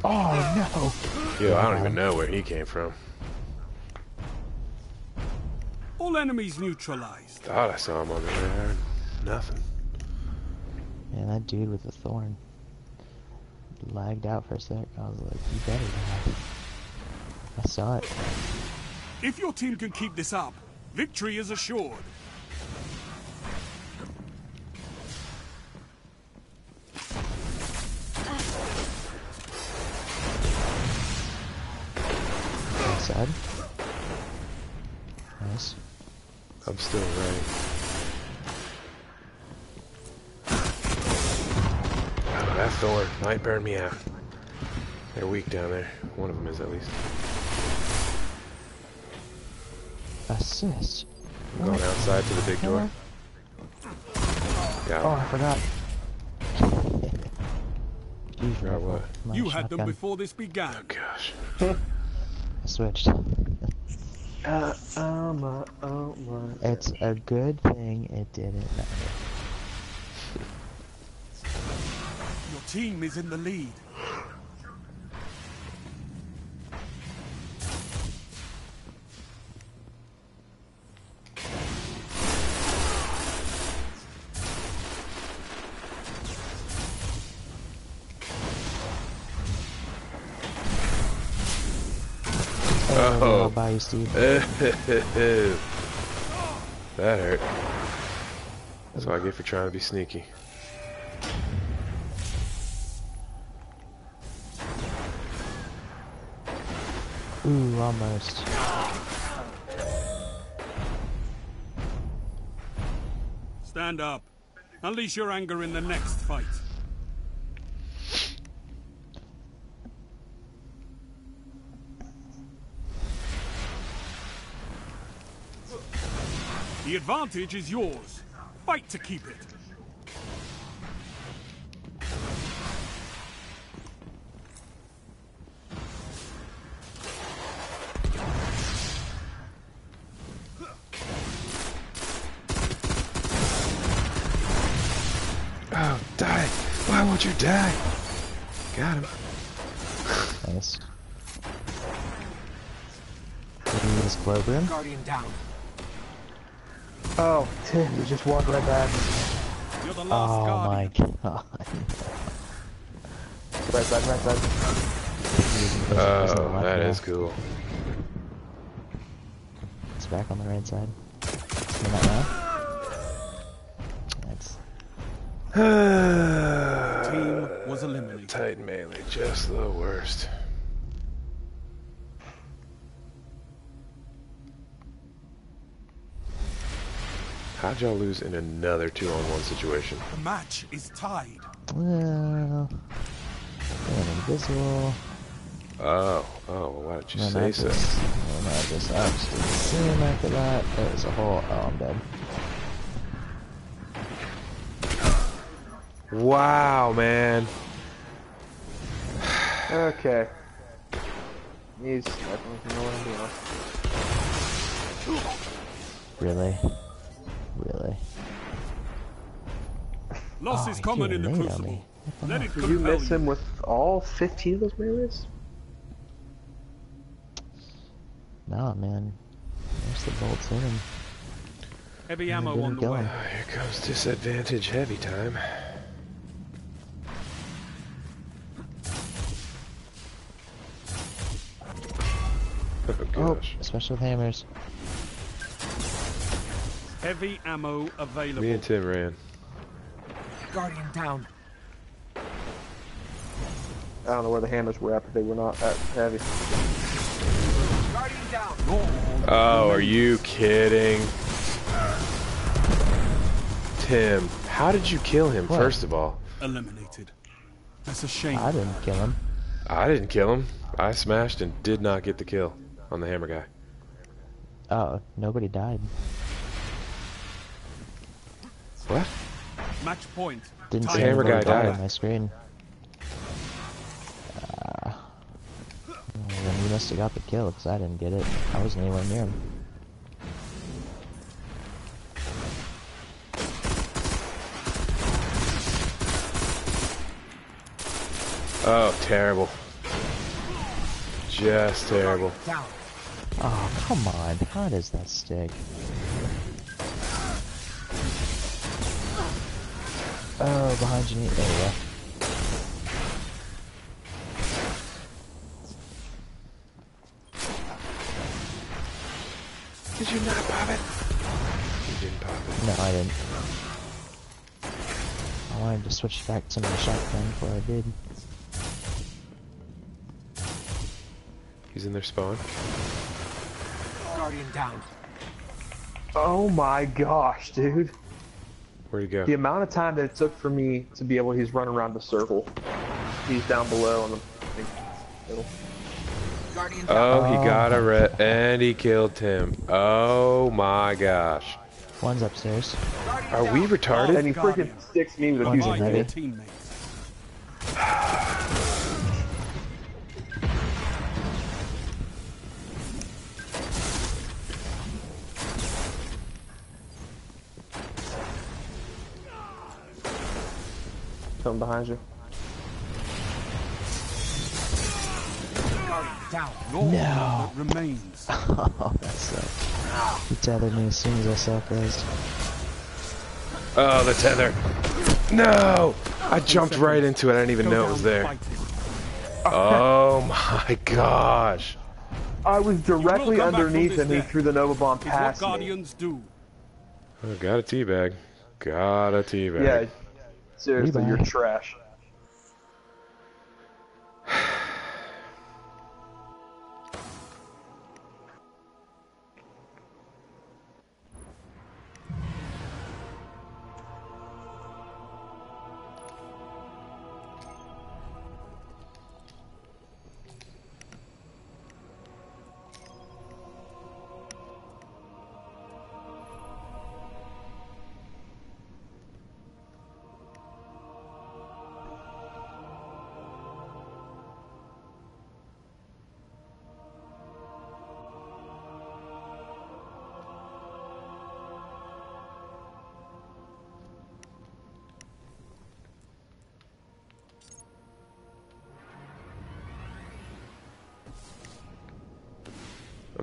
Oh, no. Yo, I don't even know where he came from. All enemies neutralized. Thought I saw him on the radar. Nothing. Man, that dude with the thorn lagged out for a sec. I was like, you better die. I saw it. If your team can keep this up, victory is assured. Thorn might burn me out. They're weak down there. One of them is at least. Assist. I'm going outside to the big door. Got Oh. I forgot. Jeez, Forgot what? You had them shotgun. before this began. Oh Gosh. I switched. Uh, um, uh, oh, my. It's a good thing it didn't matter. Team is in the lead. Oh, bye, you, Steve. that hurt. That's what I get for trying to be sneaky. Almost. Stand up. Unleash your anger in the next fight. The advantage is yours. Fight to keep it. Why won't you die? Got him. Nice. Getting this Globe room. Guardian down. Oh, Tim, you just walked right back. You're the last Oh guardian. my god. Right side, right side. Oh, that is cool. It's back on the right side. That now? That's Team was eliminated. Titan melee, just the worst. How'd y'all lose in another two-on-one situation? The match is tied. well. Invisible. Oh, oh, well, why didn't you Then say I so? just, then I just actually soon after that, it was a whole. Oh, I'm dead. Wow, man. Okay. He's definitely know what I'm doing. Really? Really? Loss Oh, is common in the crucible. me. What the Let it Did you miss him with all 15 of those melees? Nah, man. There's the bolts in him. Heavy ammo on the kill way. him. Ah, Here comes disadvantage heavy time. Oh gosh. especially with hammers. Heavy ammo available. Me and Tim ran. Guardian down. I don't know where the hammers were at, but they were not that heavy. Guardian down. Oh, are you kidding? Tim, how did you kill him, What? first of all? Eliminated. That's a shame. I didn't kill him. I didn't kill him. I smashed and did not get the kill on the hammer guy. Oh, nobody died. What? Match point. Didn't Time see hammer guy die died. on my screen. Ah, must have got the kill because I didn't get it. I wasn't anywhere near him. Oh, terrible. Just terrible. Down. Oh, come on. How does that stick? Oh, behind you. There you go. Did you not pop it? You didn't pop it. No, I didn't. I wanted to switch back to my shotgun before I did. He's in their spawn. Guardian down. Oh my gosh, dude. Where'd he go? The amount of time that it took for me to be able, he's running around the circle. He's down below on the middle. Guardian oh, down. Oh, he got a red, and he killed him. Oh my gosh. One's upstairs. Guardian Are we retarded? And he freaking sticks me with a fusion my My grenade. teammates. Coming behind you. Guardian down. Your No. remains. oh, that sucked. He tethered me as soon as I self-raised. Oh, the tether. No! I jumped right into it. I didn't even Go know it was there. Oh my gosh. I was directly come back from underneath this and he threw the Nova Bomb It's past me. Do. Oh, got a teabag. Got a teabag. Yeah, seriously, you're trash.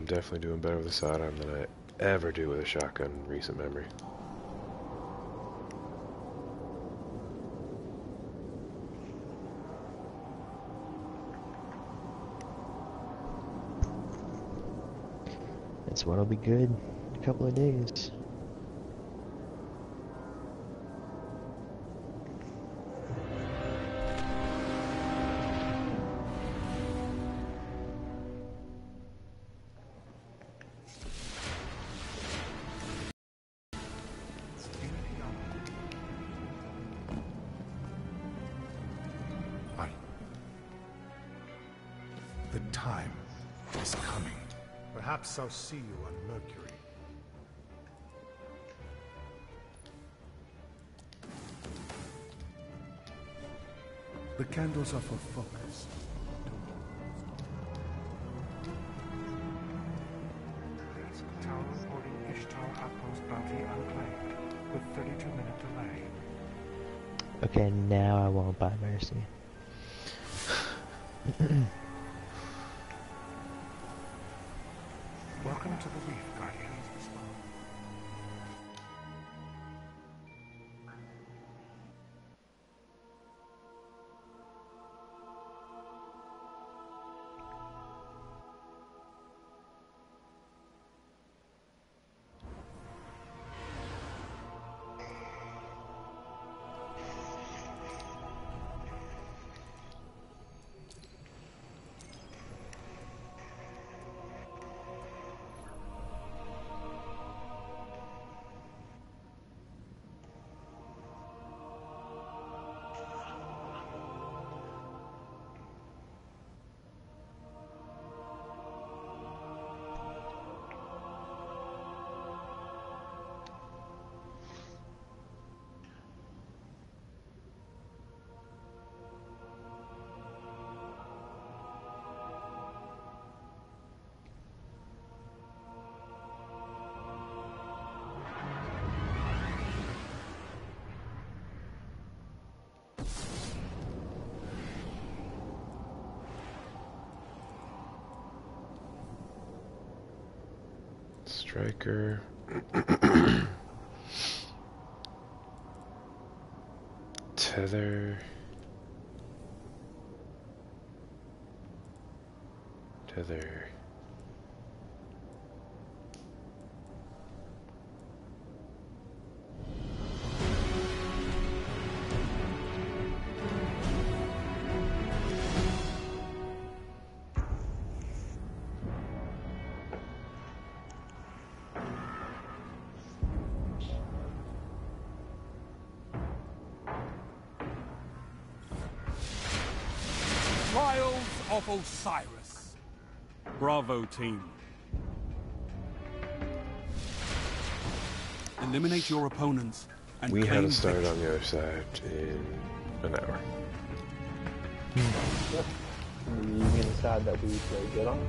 Definitely doing better with a sidearm than I ever do with a shotgun in recent memory. That's what'll be good in a couple of days. Perhaps I'll see you on Mercury. The candles are for focus. Tower reporting Ishtar Outpost bounty unclaimed, with 32 minute delay. Okay, now I won't buy Mercy. Striker. Tether. Tether. Trials of Osiris. Bravo team. Eliminate your opponents and We had to start victory. on the other side in an hour. You can decide that we play good on.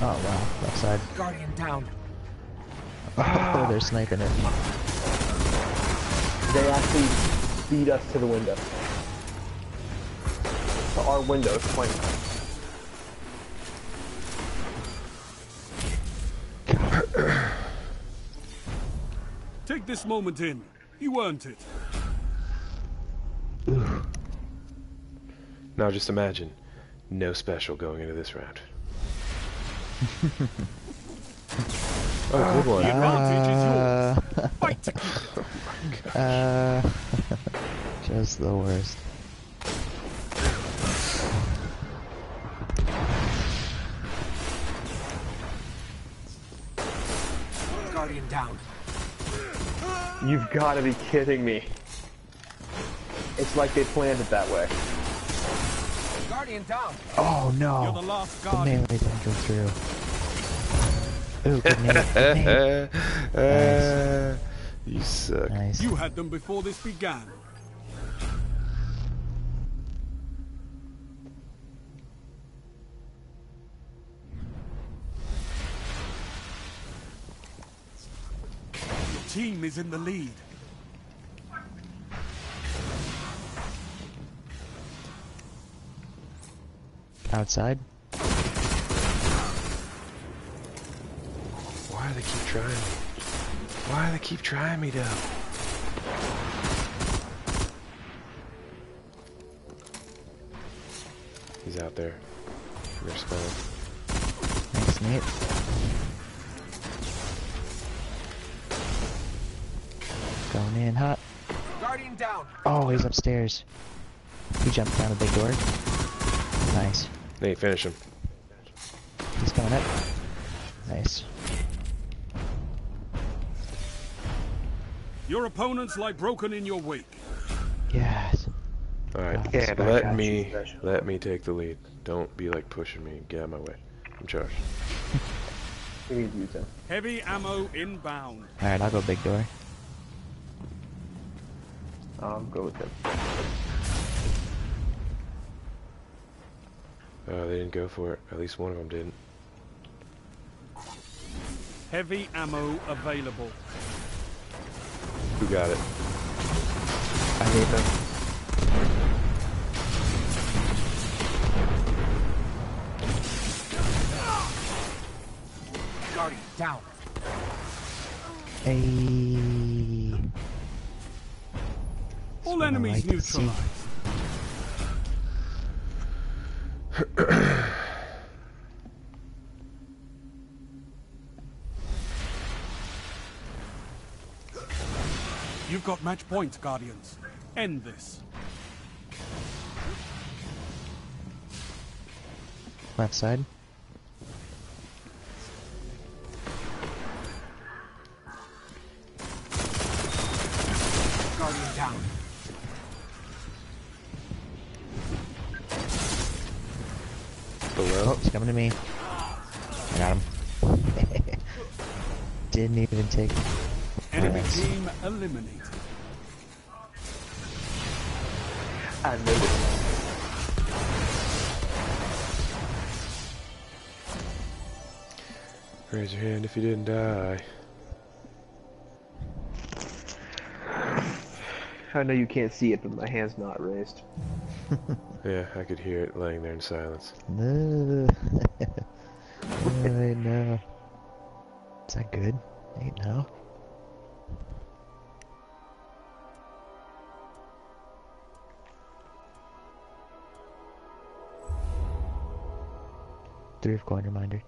Oh wow, left side. Guardian down. Oh, they're sniping it. They actually beat us to the window. So our window is flank. Take this moment in. You earned it. Now just imagine, no special going into this round. oh, good one. The advantage Uh, is yours. Fight to keep it. uh, just the worst. Down. You've got to be kidding me. It's like they planned it that way. Guardian down. Oh You're no, the last the melee didn't go through. Ooh, good nade, good nade. Uh, you suck. Nice. You had them before this began. Team is in the lead. Outside. Why do they keep trying me? Why do they keep trying me, though? He's out there. They're spelling. Nice Going in hot. Guardian down. Oh, he's upstairs. He jumped down the big door. Nice. Nate, finish him. He's coming up. Nice. Your opponents lie broken in your wake. Yes. All right, Yeah, let me you, let me take the lead. Don't be like pushing me. Get out of my way. I'm charged. We need you to. Heavy ammo inbound. Alright, I'll go big door. I'll go with him. Uh, they didn't go for it. At least one of them didn't. Heavy ammo available. Who got it? I hate them. Guardian down. Hey. All enemies like neutralized. You've got match point, Guardians. End this. Left side. Didn't take. Enemy Nice. team eliminated. I noticed. Raise your hand if you didn't die. I know you can't see it, but my hand's not raised. Yeah, I could hear it laying there in silence. No. Wait, no. Is that good? Eight now. Three of coin reminder.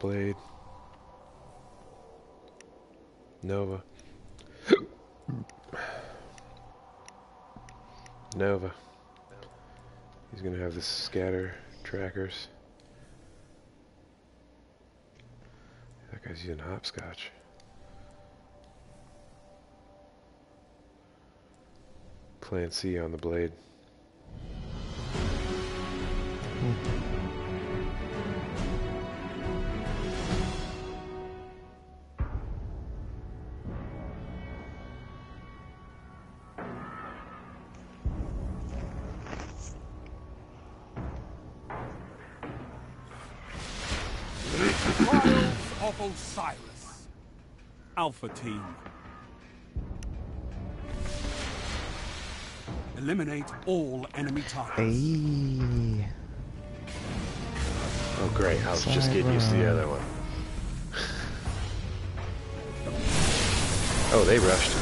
Blade. Nova. Nova. He's gonna have the scatter trackers. That guy's using hopscotch. Plan C on the blade. Trials Alpha Team. Eliminate all enemy targets. Ayy. Oh great, I was just getting used to the other one. Oh, they rushed.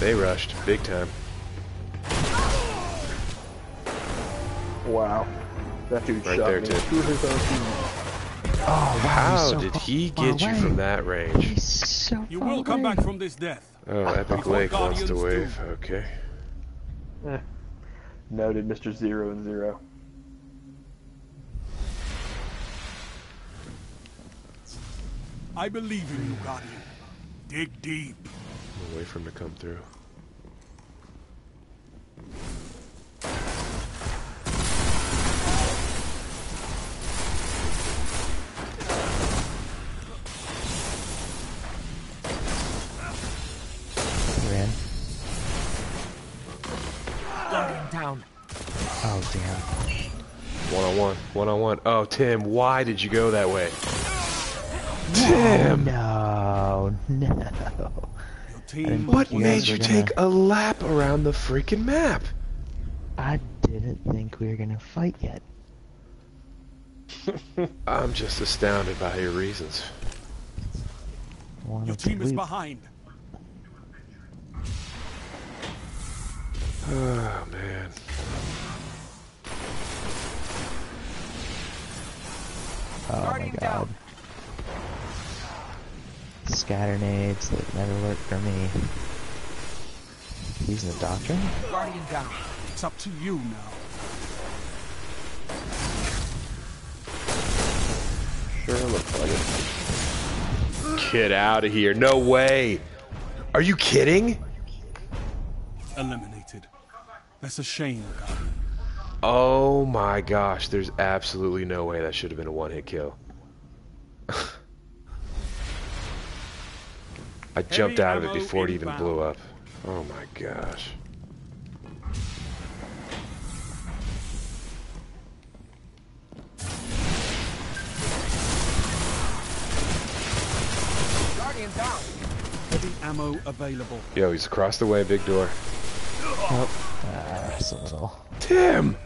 They rushed, big time. Wow. That dude Right shot there, me too. Oh, wow, How so did he get you away. from that range? He's so You far will come back from this death. Oh, Epic Before Lake wants to wave. do. Okay. Eh. Noted, Mr. Zero and Zero. I believe in you, Guardian. Dig deep. I'll wait for him to come through. One. One on one. Oh, Tim, why did you go that way? Oh, Tim! no, no. What You made you take gonna- a lap around the freaking map? I didn't think we were gonna fight yet. I'm just astounded by your reasons. Wanted Your team is behind. Oh, man. Oh my god. down. Scatter nades that never work for me. Using the doctrine? Guardian down. It's up to you now. Sure looks like it. Get out of here. No way. Are you kidding? Eliminated. That's a shame, Guardian. Oh my gosh, there's absolutely no way that should have been a one hit kill. I jumped out of it before it even inbound. blew up. Oh my gosh. Guardian down. Heavy ammo available. Yo, he's across the way, big door. Ah, that's a little. Tim!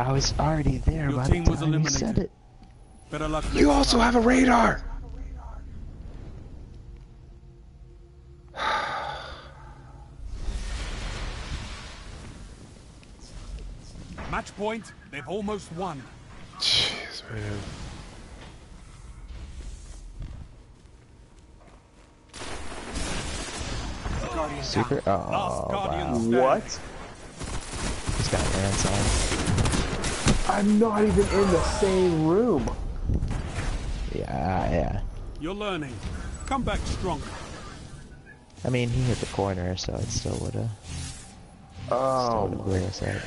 I was already there Your by team the was time you said it. Better luck You also time. have a radar! Match point. They've almost won. Jeez, man. Guardian Super. Oh, wow. What? He's got Lance on. I'm not even in the same room. Yeah, yeah. You're learning. Come back stronger. I mean, he hit the corner, so it still would have. Still Oh, would have blew us out.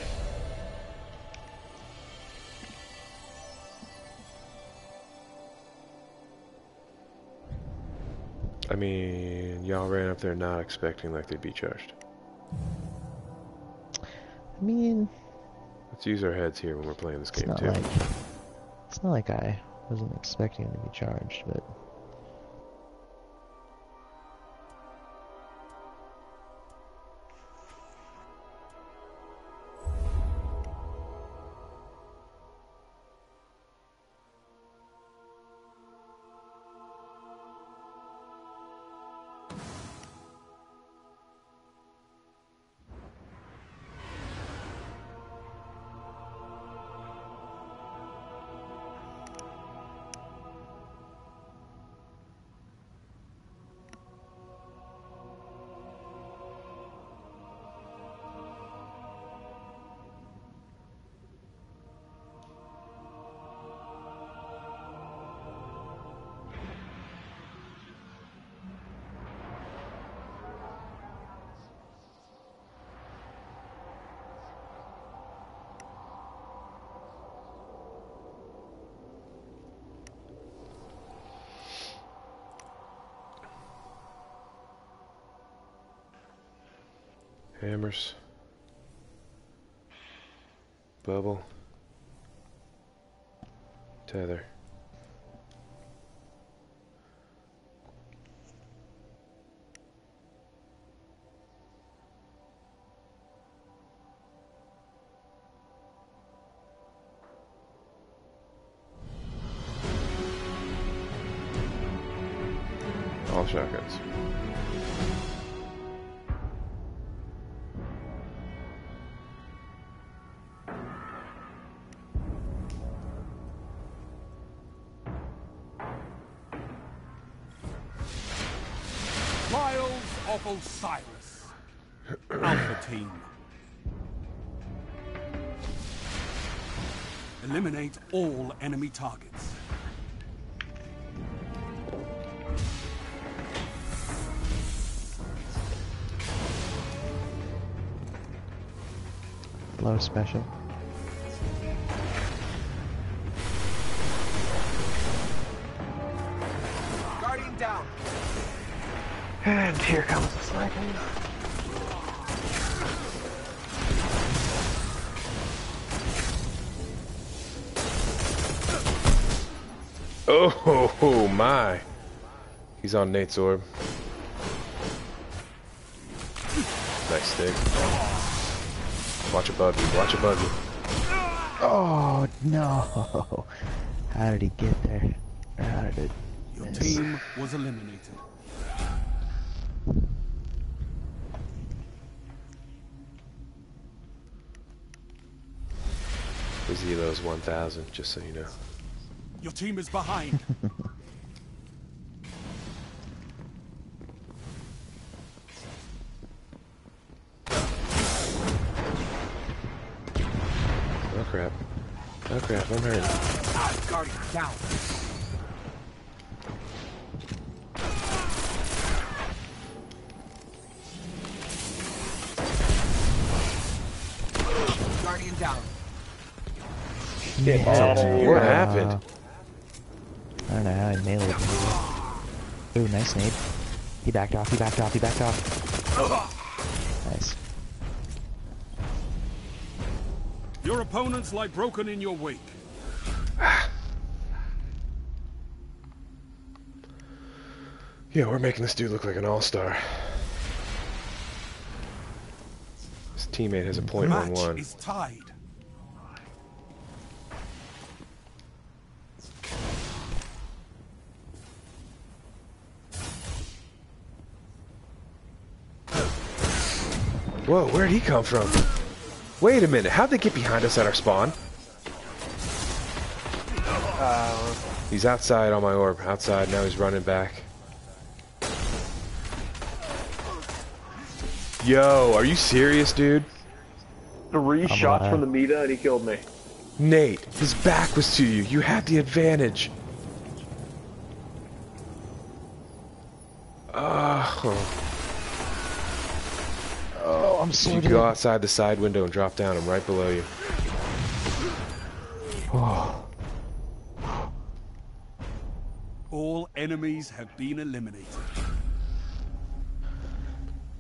I mean, y'all ran up there not expecting like they'd be charged. I mean, Let's use our heads here when we're playing this it's game too. like it's not like I wasn't expecting him to be charged, but Bubble. Tether. Of Osiris. Alpha Team. Eliminate all enemy targets. low special. Here comes the sniping. Oh oh my! He's on Nate's orb. Nice stick. Watch above you. Watch above you. Oh no! How did he get there? How did it? Your team was eliminated. His elo's 1,000, just so you know. Your team is behind. Oh crap. Oh crap, I'm hurt. Guardian down. Guardian down. Oh, What happened? I don't know how I nailed it. Ooh, nice nade. He backed off, he backed off, he backed off. Nice. Your opponents lie broken in your wake. Yeah, we're making this dude look like an all-star. His teammate has a point Match one one. is tied. Whoa, where'd he come from? Wait a minute, how'd they get behind us at our spawn? Uh, He's outside on my orb. Outside, now he's running back. Yo, are you serious, dude? three I'm shots alive. from the MIDA and he killed me. Nate, his back was to you. You had the advantage. Oh. Oh, I'm So you dead. go outside the side window and drop down. I'm right below you. Oh. All enemies have been eliminated.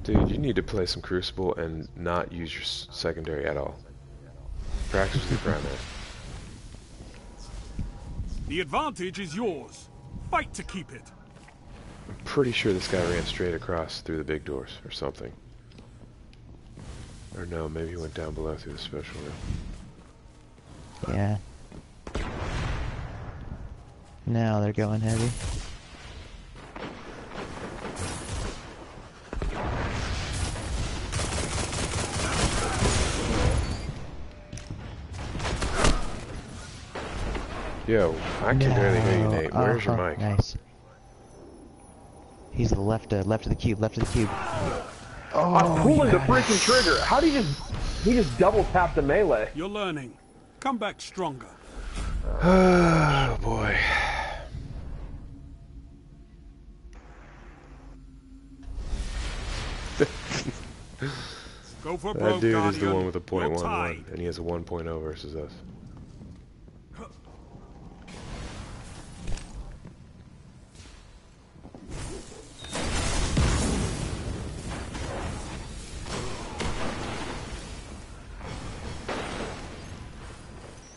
Dude, you need to play some Crucible and not use your secondary at all. Practice with your primary. The advantage is yours. Fight to keep it. I'm pretty sure this guy ran straight across through the big doors or something. Or no, maybe he went down below through the special room. Yeah. Now they're going heavy. Yo, I can barely hear you, Nate. Where's your Oh, mic? Nice. He's the left, uh, left of the cube, left of the cube. Oh, I'm pulling the freaking trigger. How do you just? He just double tapped the melee. You're learning. Come back stronger. Oh boy. Go for That broke, dude Guardian. is the one with a You're point one one, and he has a 1.0 versus us.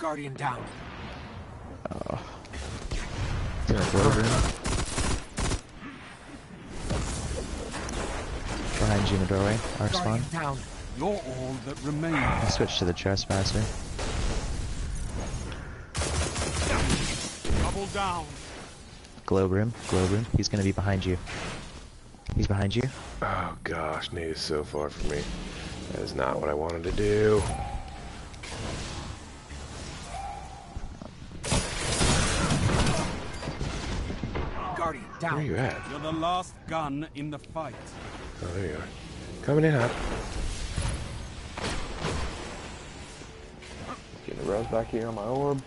Guardian down. Gonna. Behind you in the doorway, our spawn. Guardian down. You're all that remains. I switched to the trespasser. Double down. Globe room, globe room. He's gonna be behind you. He's behind you. Oh gosh, Nate is so far from me. That is not what I wanted to do. Guardian Where are you at? You're the last gun in the fight. Oh, there you are. Coming in hot. Getting the res back here on my orb.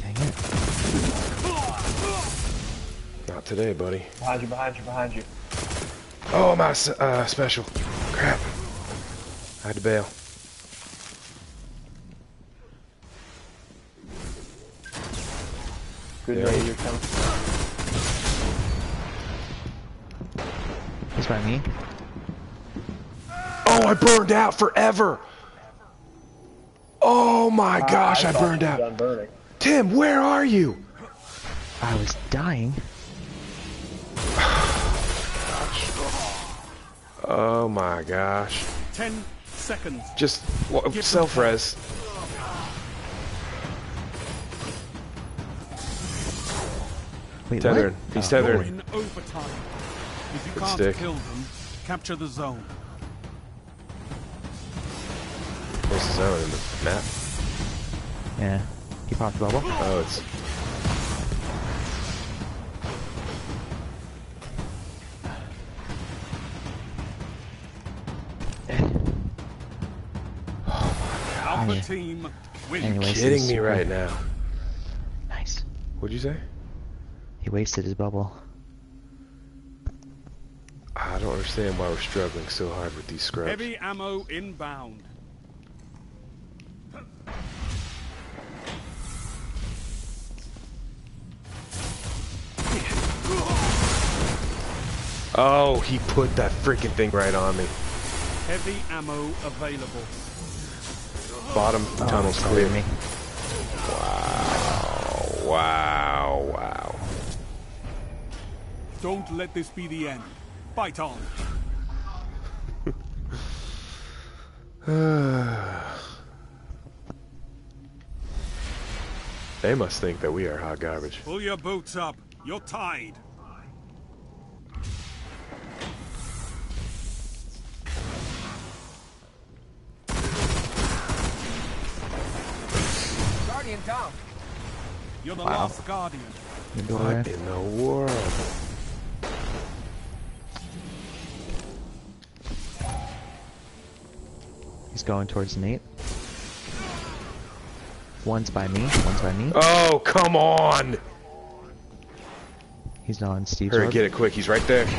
Dang it. Not today, buddy. Behind you, behind you, behind you. Oh, my uh, special. Crap. I had to bail. Good Yeah. day, you're coming. He's by me. Oh, I burned out forever. Oh my gosh, I, thought burned out. Tim, where are you? I was dying. Oh my gosh. Ten seconds. Just w- Give Wait, Tethering. what? He's Oh. You're tethering. in overtime. If you Good can't stick. kill them, capture the zone. What's the zone in the map? Yeah. He popped the bubble. Oh, it's. Alpha oh, yeah. team wins. Anyway. Wasted Kidding me right now. Nice. What'd you say? He wasted his bubble. I don't understand why we're struggling so hard with these scrubs. Heavy ammo inbound. Oh, he put that freaking thing right on me. Heavy ammo available. Bottom oh, tunnel's clear. me. Wow, wow, wow. Don't let this be the end. Fight on. They must think that we are hot garbage. Pull your boots up. You're tied. Guardian down. You're the Wow. last guardian. What in the world? He's going towards Nate. One's by me. One's by me. Oh, come on! He's not on Steve's Hurry, orb. get it quick. He's right there.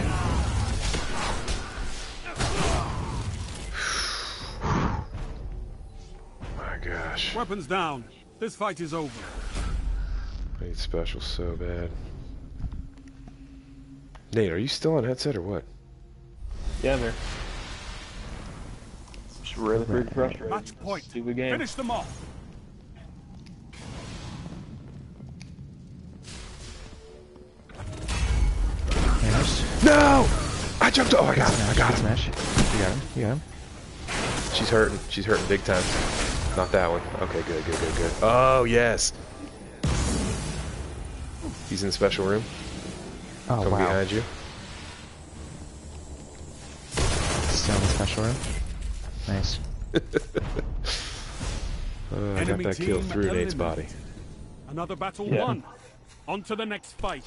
My gosh. Weapons down. This fight is over. I need special so bad. Nate, are you still on headset or what? Yeah, man. Just really freaking frustrated. Match point. Stupid game. Finish them off. Smash. No! I jumped. Oh, I got him. I Smash. got him. Smash. You got him. You got him. She's hurting. She's hurting big time. Not that one. Okay, good, good, good, good. Oh, yes. He's in the special room. Oh Come wow. behind you. Still in the special room. Nice. Uh, I got that kill team through Nate's body. Another battle Yeah. won. On to the next fight.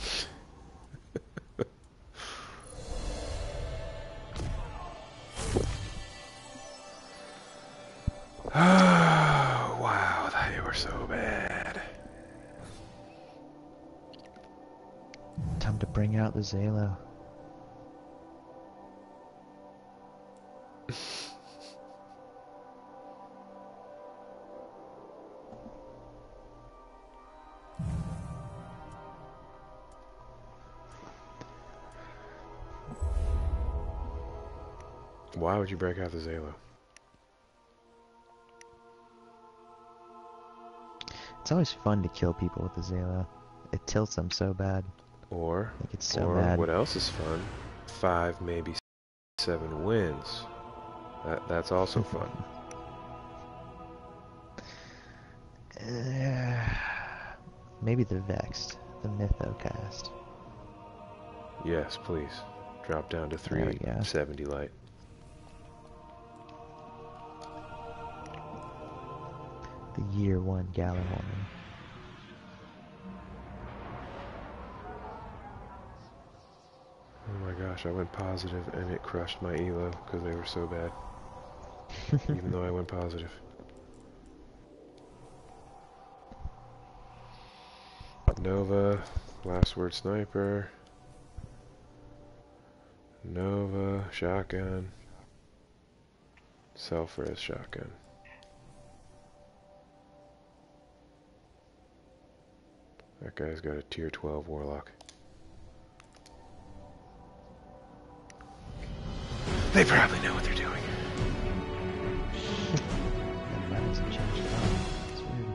Oh, wow. They were so bad. Time to bring out the Zalo. Why would you break out the Zalo? It's always fun to kill people with the Zalo. It tilts them so bad. Or, Like it's so or bad. what else is fun? Five, maybe seven wins. That that's also fun. Uh, maybe the Vexed, the Mythoclast. yes, please. Drop down to There we go. 370 light. The year one Gala. Oh my gosh, I went positive and it crushed my elo because they were so bad. Even though I went positive. Nova, last word sniper. Nova, shotgun. Self-res shotgun. That guy's got a tier 12 warlock. They probably know what they're doing. And mine hasn't changed at all. It's weird.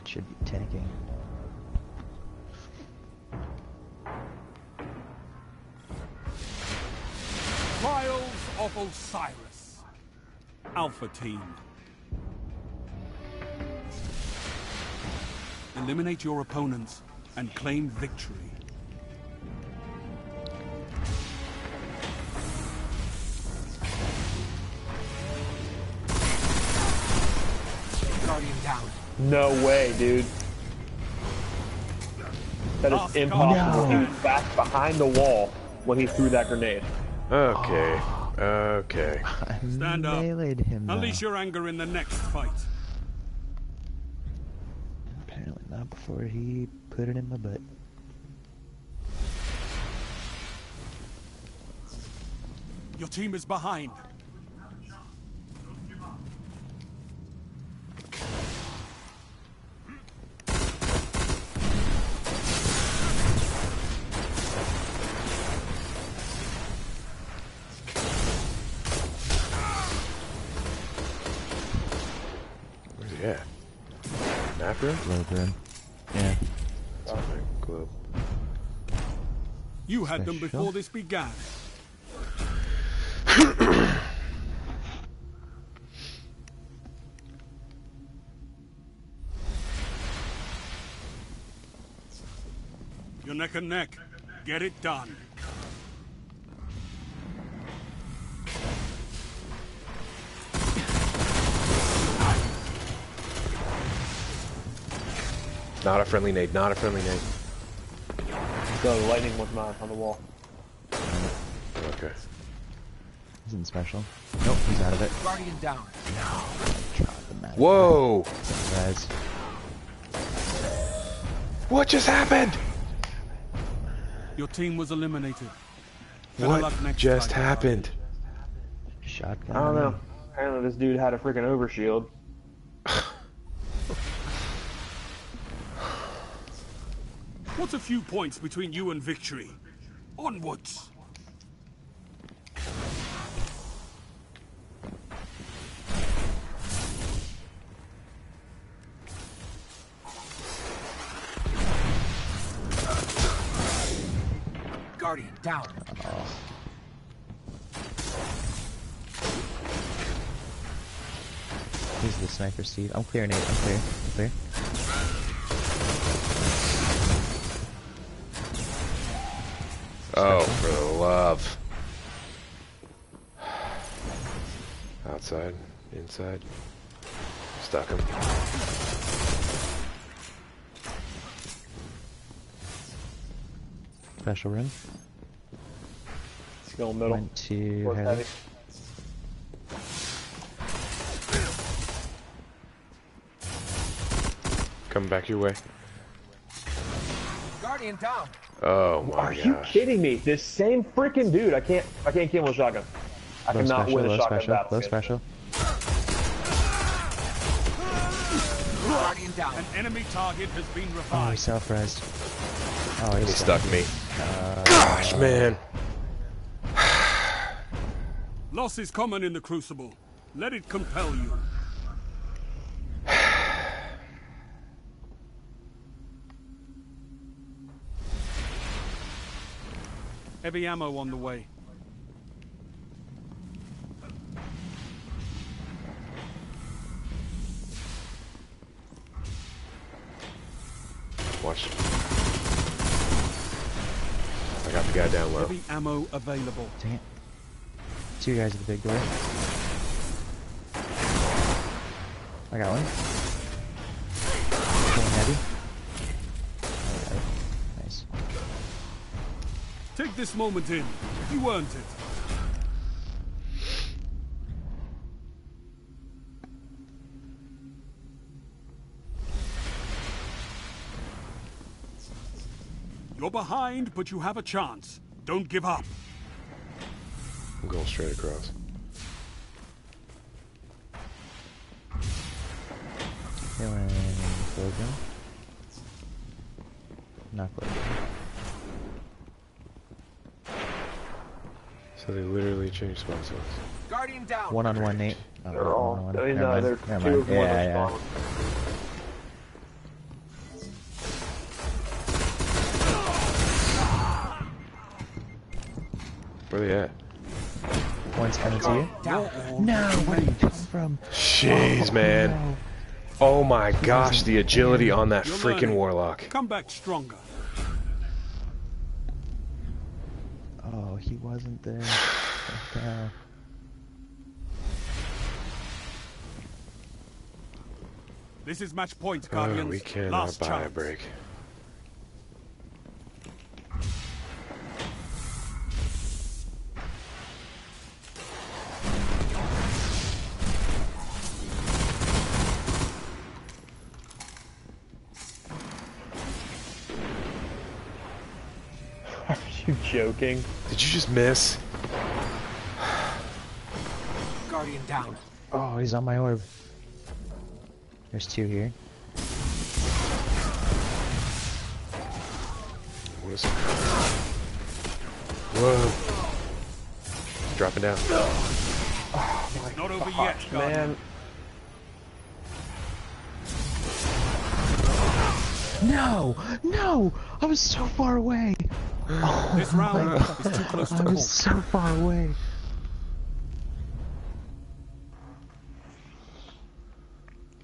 It should be tanking. Trials of Osiris. Alpha Team. Eliminate your opponents and claim victory. Guardian down. No way, dude. That is Last impossible. No. He was back behind the wall when he threw that grenade. Okay. Okay. I Stand up. him. Unleash your anger in the next fight. Apparently not before he put it in my butt. Your team is behind. Where's he at? Napper? Globe room. Yeah. Globe. You had them before this began. You're neck and neck. Get it done. Not a friendly nade. Not a friendly nade. So the lightning was not on the wall. Okay. He's in special. Nope, he's out of it. Guardian down. God, the map. Whoa! Guys. What just happened? Your team was eliminated. Better What just happened? Shotgun. I don't know. Apparently, this dude had a freaking overshield. What's a few points between you and victory? Onwards! Guardian down. He's the sniper, Steve. I'm clear, Nate. I'm clear. I'm clear. Oh, for the love. Outside, inside. Stuck him. Special room. Let's middle. Went to Fourth heavy. heavy. Coming back your way. Guardian down. Oh my Are you kidding me? This same freaking dude. I can't. I can't kill him with a shotgun. I Low cannot special, win a low shotgun special, battle. low against special. Guardian down. An enemy target has been Oh, he's revived. self-resed. Oh, He he's stuck me. Uh, gosh, man. Loss is common in the Crucible. Let it compel you. Heavy ammo on the way. Watch. I got the guy down low. Heavy ammo available. Dang it. Two guys at the big door. I got one. One Take this moment in. You earned it. You're behind, but you have a chance. Don't give up. I'm going straight across. Killing Logan. Not Logan. So they literally changed spawn zones. Guardian down. One on one, Nate. Oh, They're one all. on one. I mean, no, they're Never two mind. of one Yeah, are yeah. spawn. Where they at? One's coming to you. Down. No, where did you come from? Jeez, oh, man. No. Oh my gosh, the agility on that freaking warlock. Come back stronger. Oh, he wasn't there. What the? This is match point, Oh, Guardians. we cannot Last buy a chance. break. Joking? Did you just miss? Guardian down. Oh, he's on my orb. There's two here. What is it? Whoa. Dropping down. It's not over yet, Gosh, Guardian. man. No! No! I was so far away! This round is too close to I call. was so far away.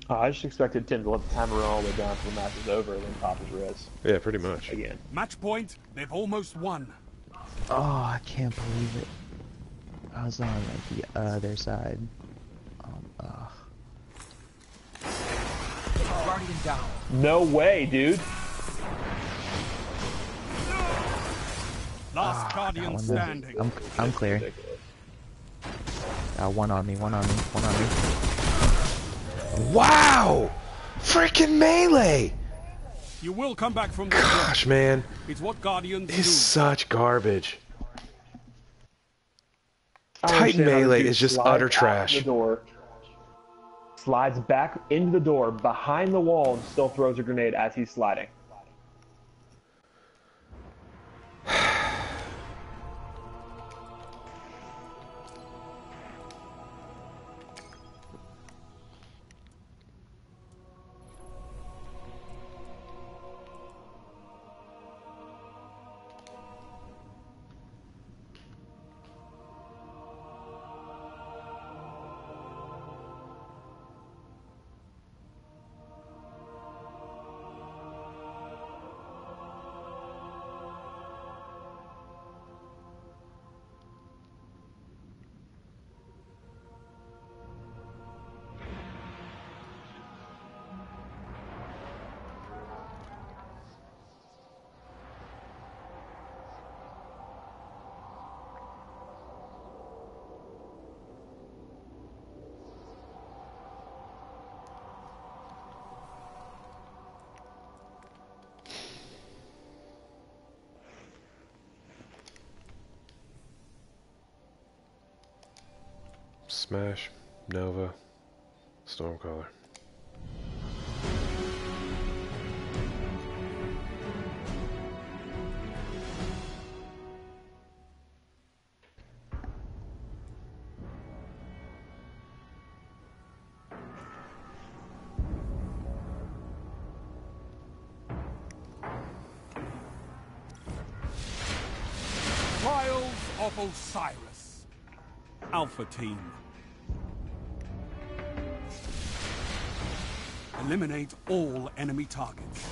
Oh, I just expected Tim to let the timer run all the way down until the match is over and then pop his res Yeah, pretty much. again. Match point, they've almost won. Oh, I can't believe it. I was on like the other side. Um, ugh. Guardian down. No way, dude. Last That Guardian one, standing. I'm I'm clear. Uh, one on me, one on me, one on me. Wow! Freaking melee! You will come back from the dead. Gosh, man. It's what Guardians He's do. such garbage. I Titan understand how this melee is just utter trash. The door, slides back into the door behind the wall and still throws a grenade as he's sliding. Smash, Nova, Stormcaller. Trials of Osiris. Alpha Team. Eliminate all enemy targets.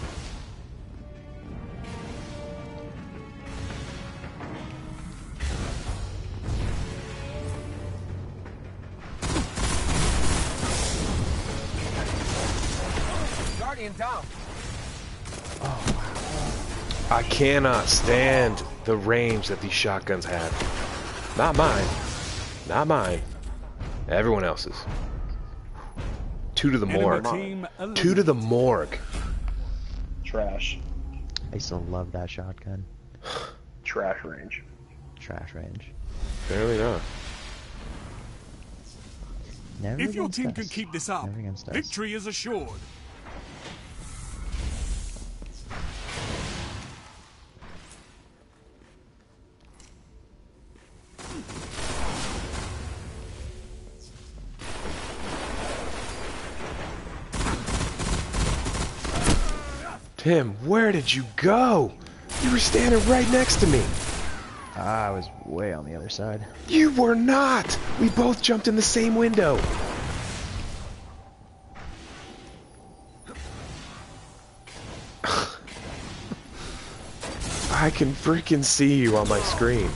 Guardian down. I cannot stand the range that these shotguns have. Not mine. Not mine. Everyone else's. Two to the morgue. Two to the morgue. Trash. I still love that shotgun. Trash range. Trash range. Apparently not. Never If your against team can keep this up, Never against us. victory is assured. Tim, where did you go? You were standing right next to me. Ah, I was way on the other side. You were not. We both jumped in the same window. I can freaking see you on my screen.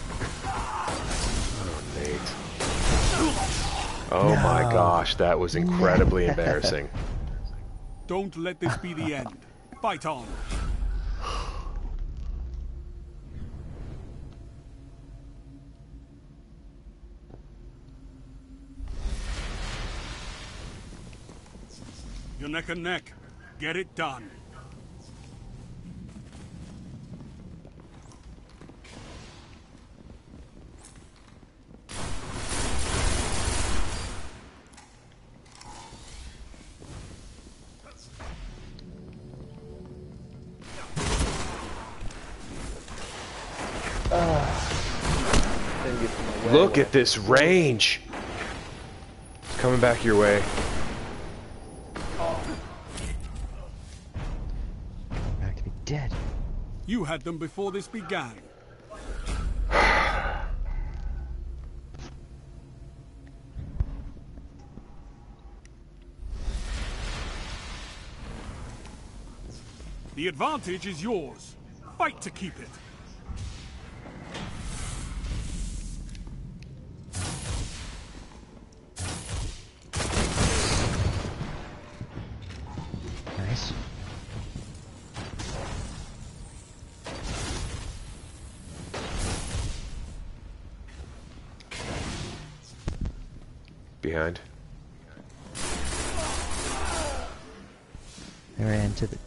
Oh, Nate. Oh my gosh, that was incredibly embarrassing. Don't let this be the end. Fight on. You're neck and neck. Get it done. Look at this range. It's coming back your way. Back to be dead. You had them before this began. The advantage is yours. Fight to keep it.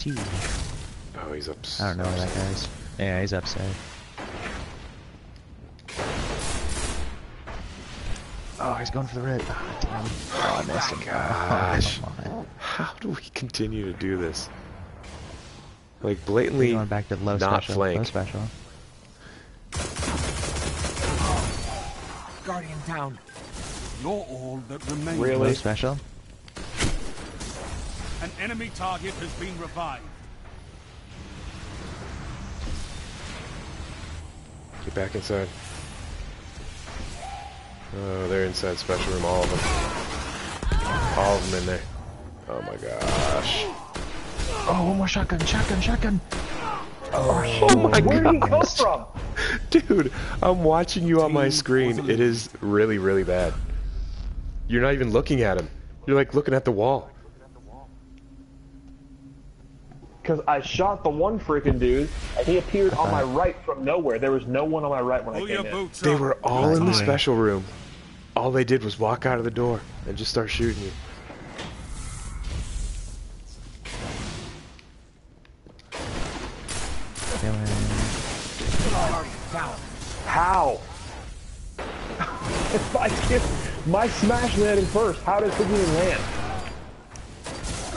T. Oh, he's up. I don't know where that guy is. Yeah, he's upside. Oh, he's going for the red. Ah, damn. Oh, I missed him. gosh. Oh. How do we continue to do this? Like blatantly Going back to low not special. flank. Low special. Guardian down. You're all that remains. Really? Low special. An enemy target has been revived. Get back inside. Oh, they're inside special room, all of them. All of them in there. Oh my gosh. Oh, one more shotgun, shotgun, shotgun. Oh, oh my god, Where did he come from? Dude, I'm watching you on my screen. It is really, really bad. You're not even looking at him. You're like looking at the wall. Because I shot the one freaking dude, and he appeared on my right from nowhere. There was no one on my right when I came in. They were all in the special room. All they did was walk out of the door and just start shooting you. How? if I skip my smash landed first, how does it even land?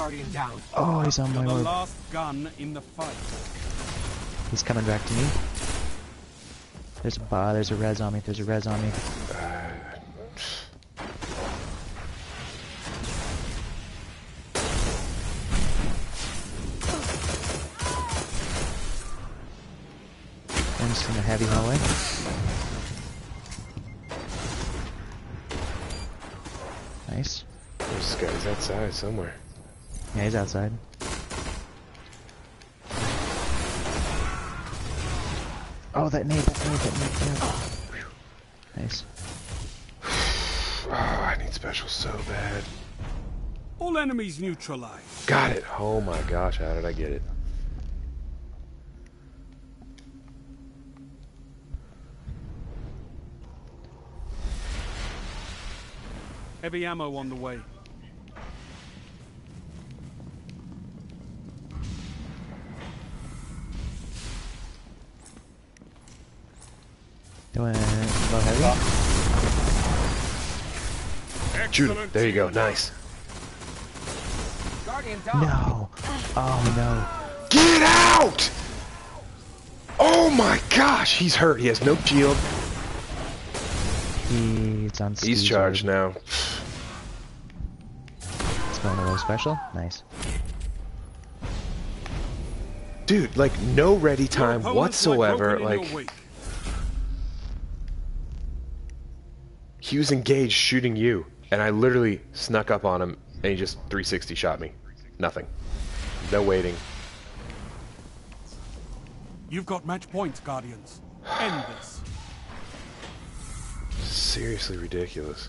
Guardian down. Oh, he's on my The orb. last gun in the fight. He's coming back to me. There's a uh, there's a res on me. There's a res on me. I'm just in the heavy hallway. Nice. This guy's outside somewhere. Yeah, he's outside. Oh, that nade, that nade, that nade, yeah. Phew. Nice. Oh, I need special so bad. All enemies neutralized. Got it. Oh my gosh, how did I get it? Heavy ammo on the way. Doing low heavy. Shoot him. There you go. Nice. No. Oh no. Get out! Oh my gosh, he's hurt. He has no shield. He's on He's charged orb. now. It's going to low special. Nice. Dude, like no ready time whatsoever. broken in Like he was engaged shooting you, and I literally snuck up on him, and he just 360 shot me. Nothing. No waiting. You've got match points, Guardians. End this. Seriously ridiculous.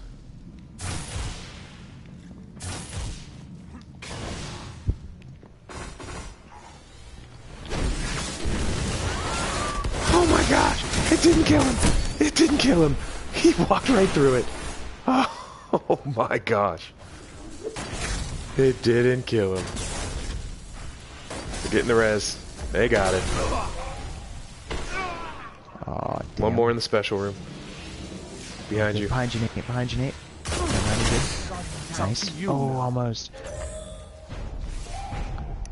Oh my gosh! It didn't kill him! It didn't kill him! He walked right through it! Oh, my gosh. It didn't kill him. They're getting the res. They got it. Oh, damn. One more in the special room. Behind you. Behind you, Nate. Behind you, Nate. Behind you. Nice. Oh, almost.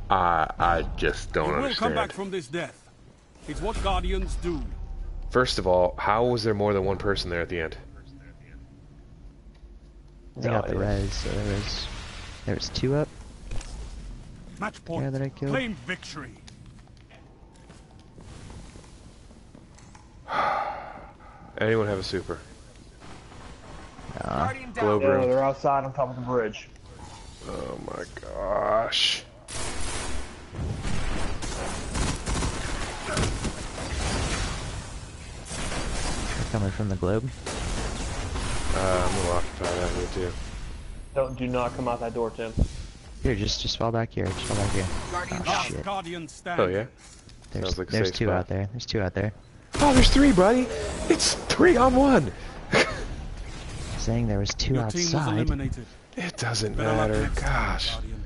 I I just don't You will understand. come back from this death. It's what Guardians do. First of all, how was there more than one person there at the end? They got the res, so there was there was two up. Match point. Yeah, that I killed. Claim victory. Anyone have a super? Guardian down. Globe Yeah, room. they're outside on top of the bridge. Oh my gosh. Coming from the globe. Uh, I'm gonna occupy that here too. Don't do not come out that door, Tim. Here, just just fall back here. Just fall back here. Guardian Oh, shit. Guardian stand. Oh yeah? There's like there's two spot. out there. There's two out there. Oh, there's three, buddy. It's three on one. saying there was two Your team was outside. eliminated. It doesn't Better matter. Gosh. Guardian.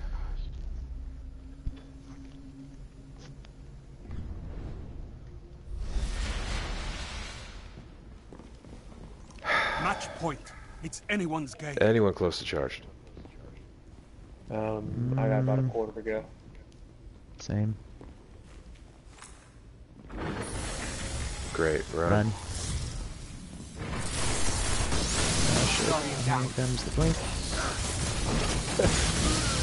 Match point. It's anyone's game. Anyone close to charged? Um, I got about a quarter to go. Same. Great. Run. Run. Oh shit. Guardian Here comes the blink.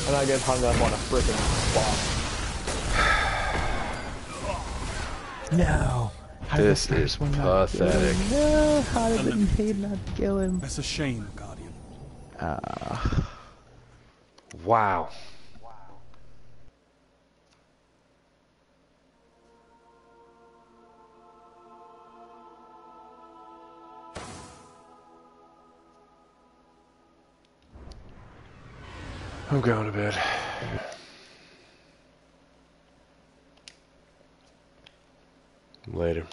And I get hung up on a freaking spot. No! How did the This is one not kill him? pathetic. No! How did the nade not kill him? That's a shame, Guardian. Ah. Wow. I'm going to bed. Later.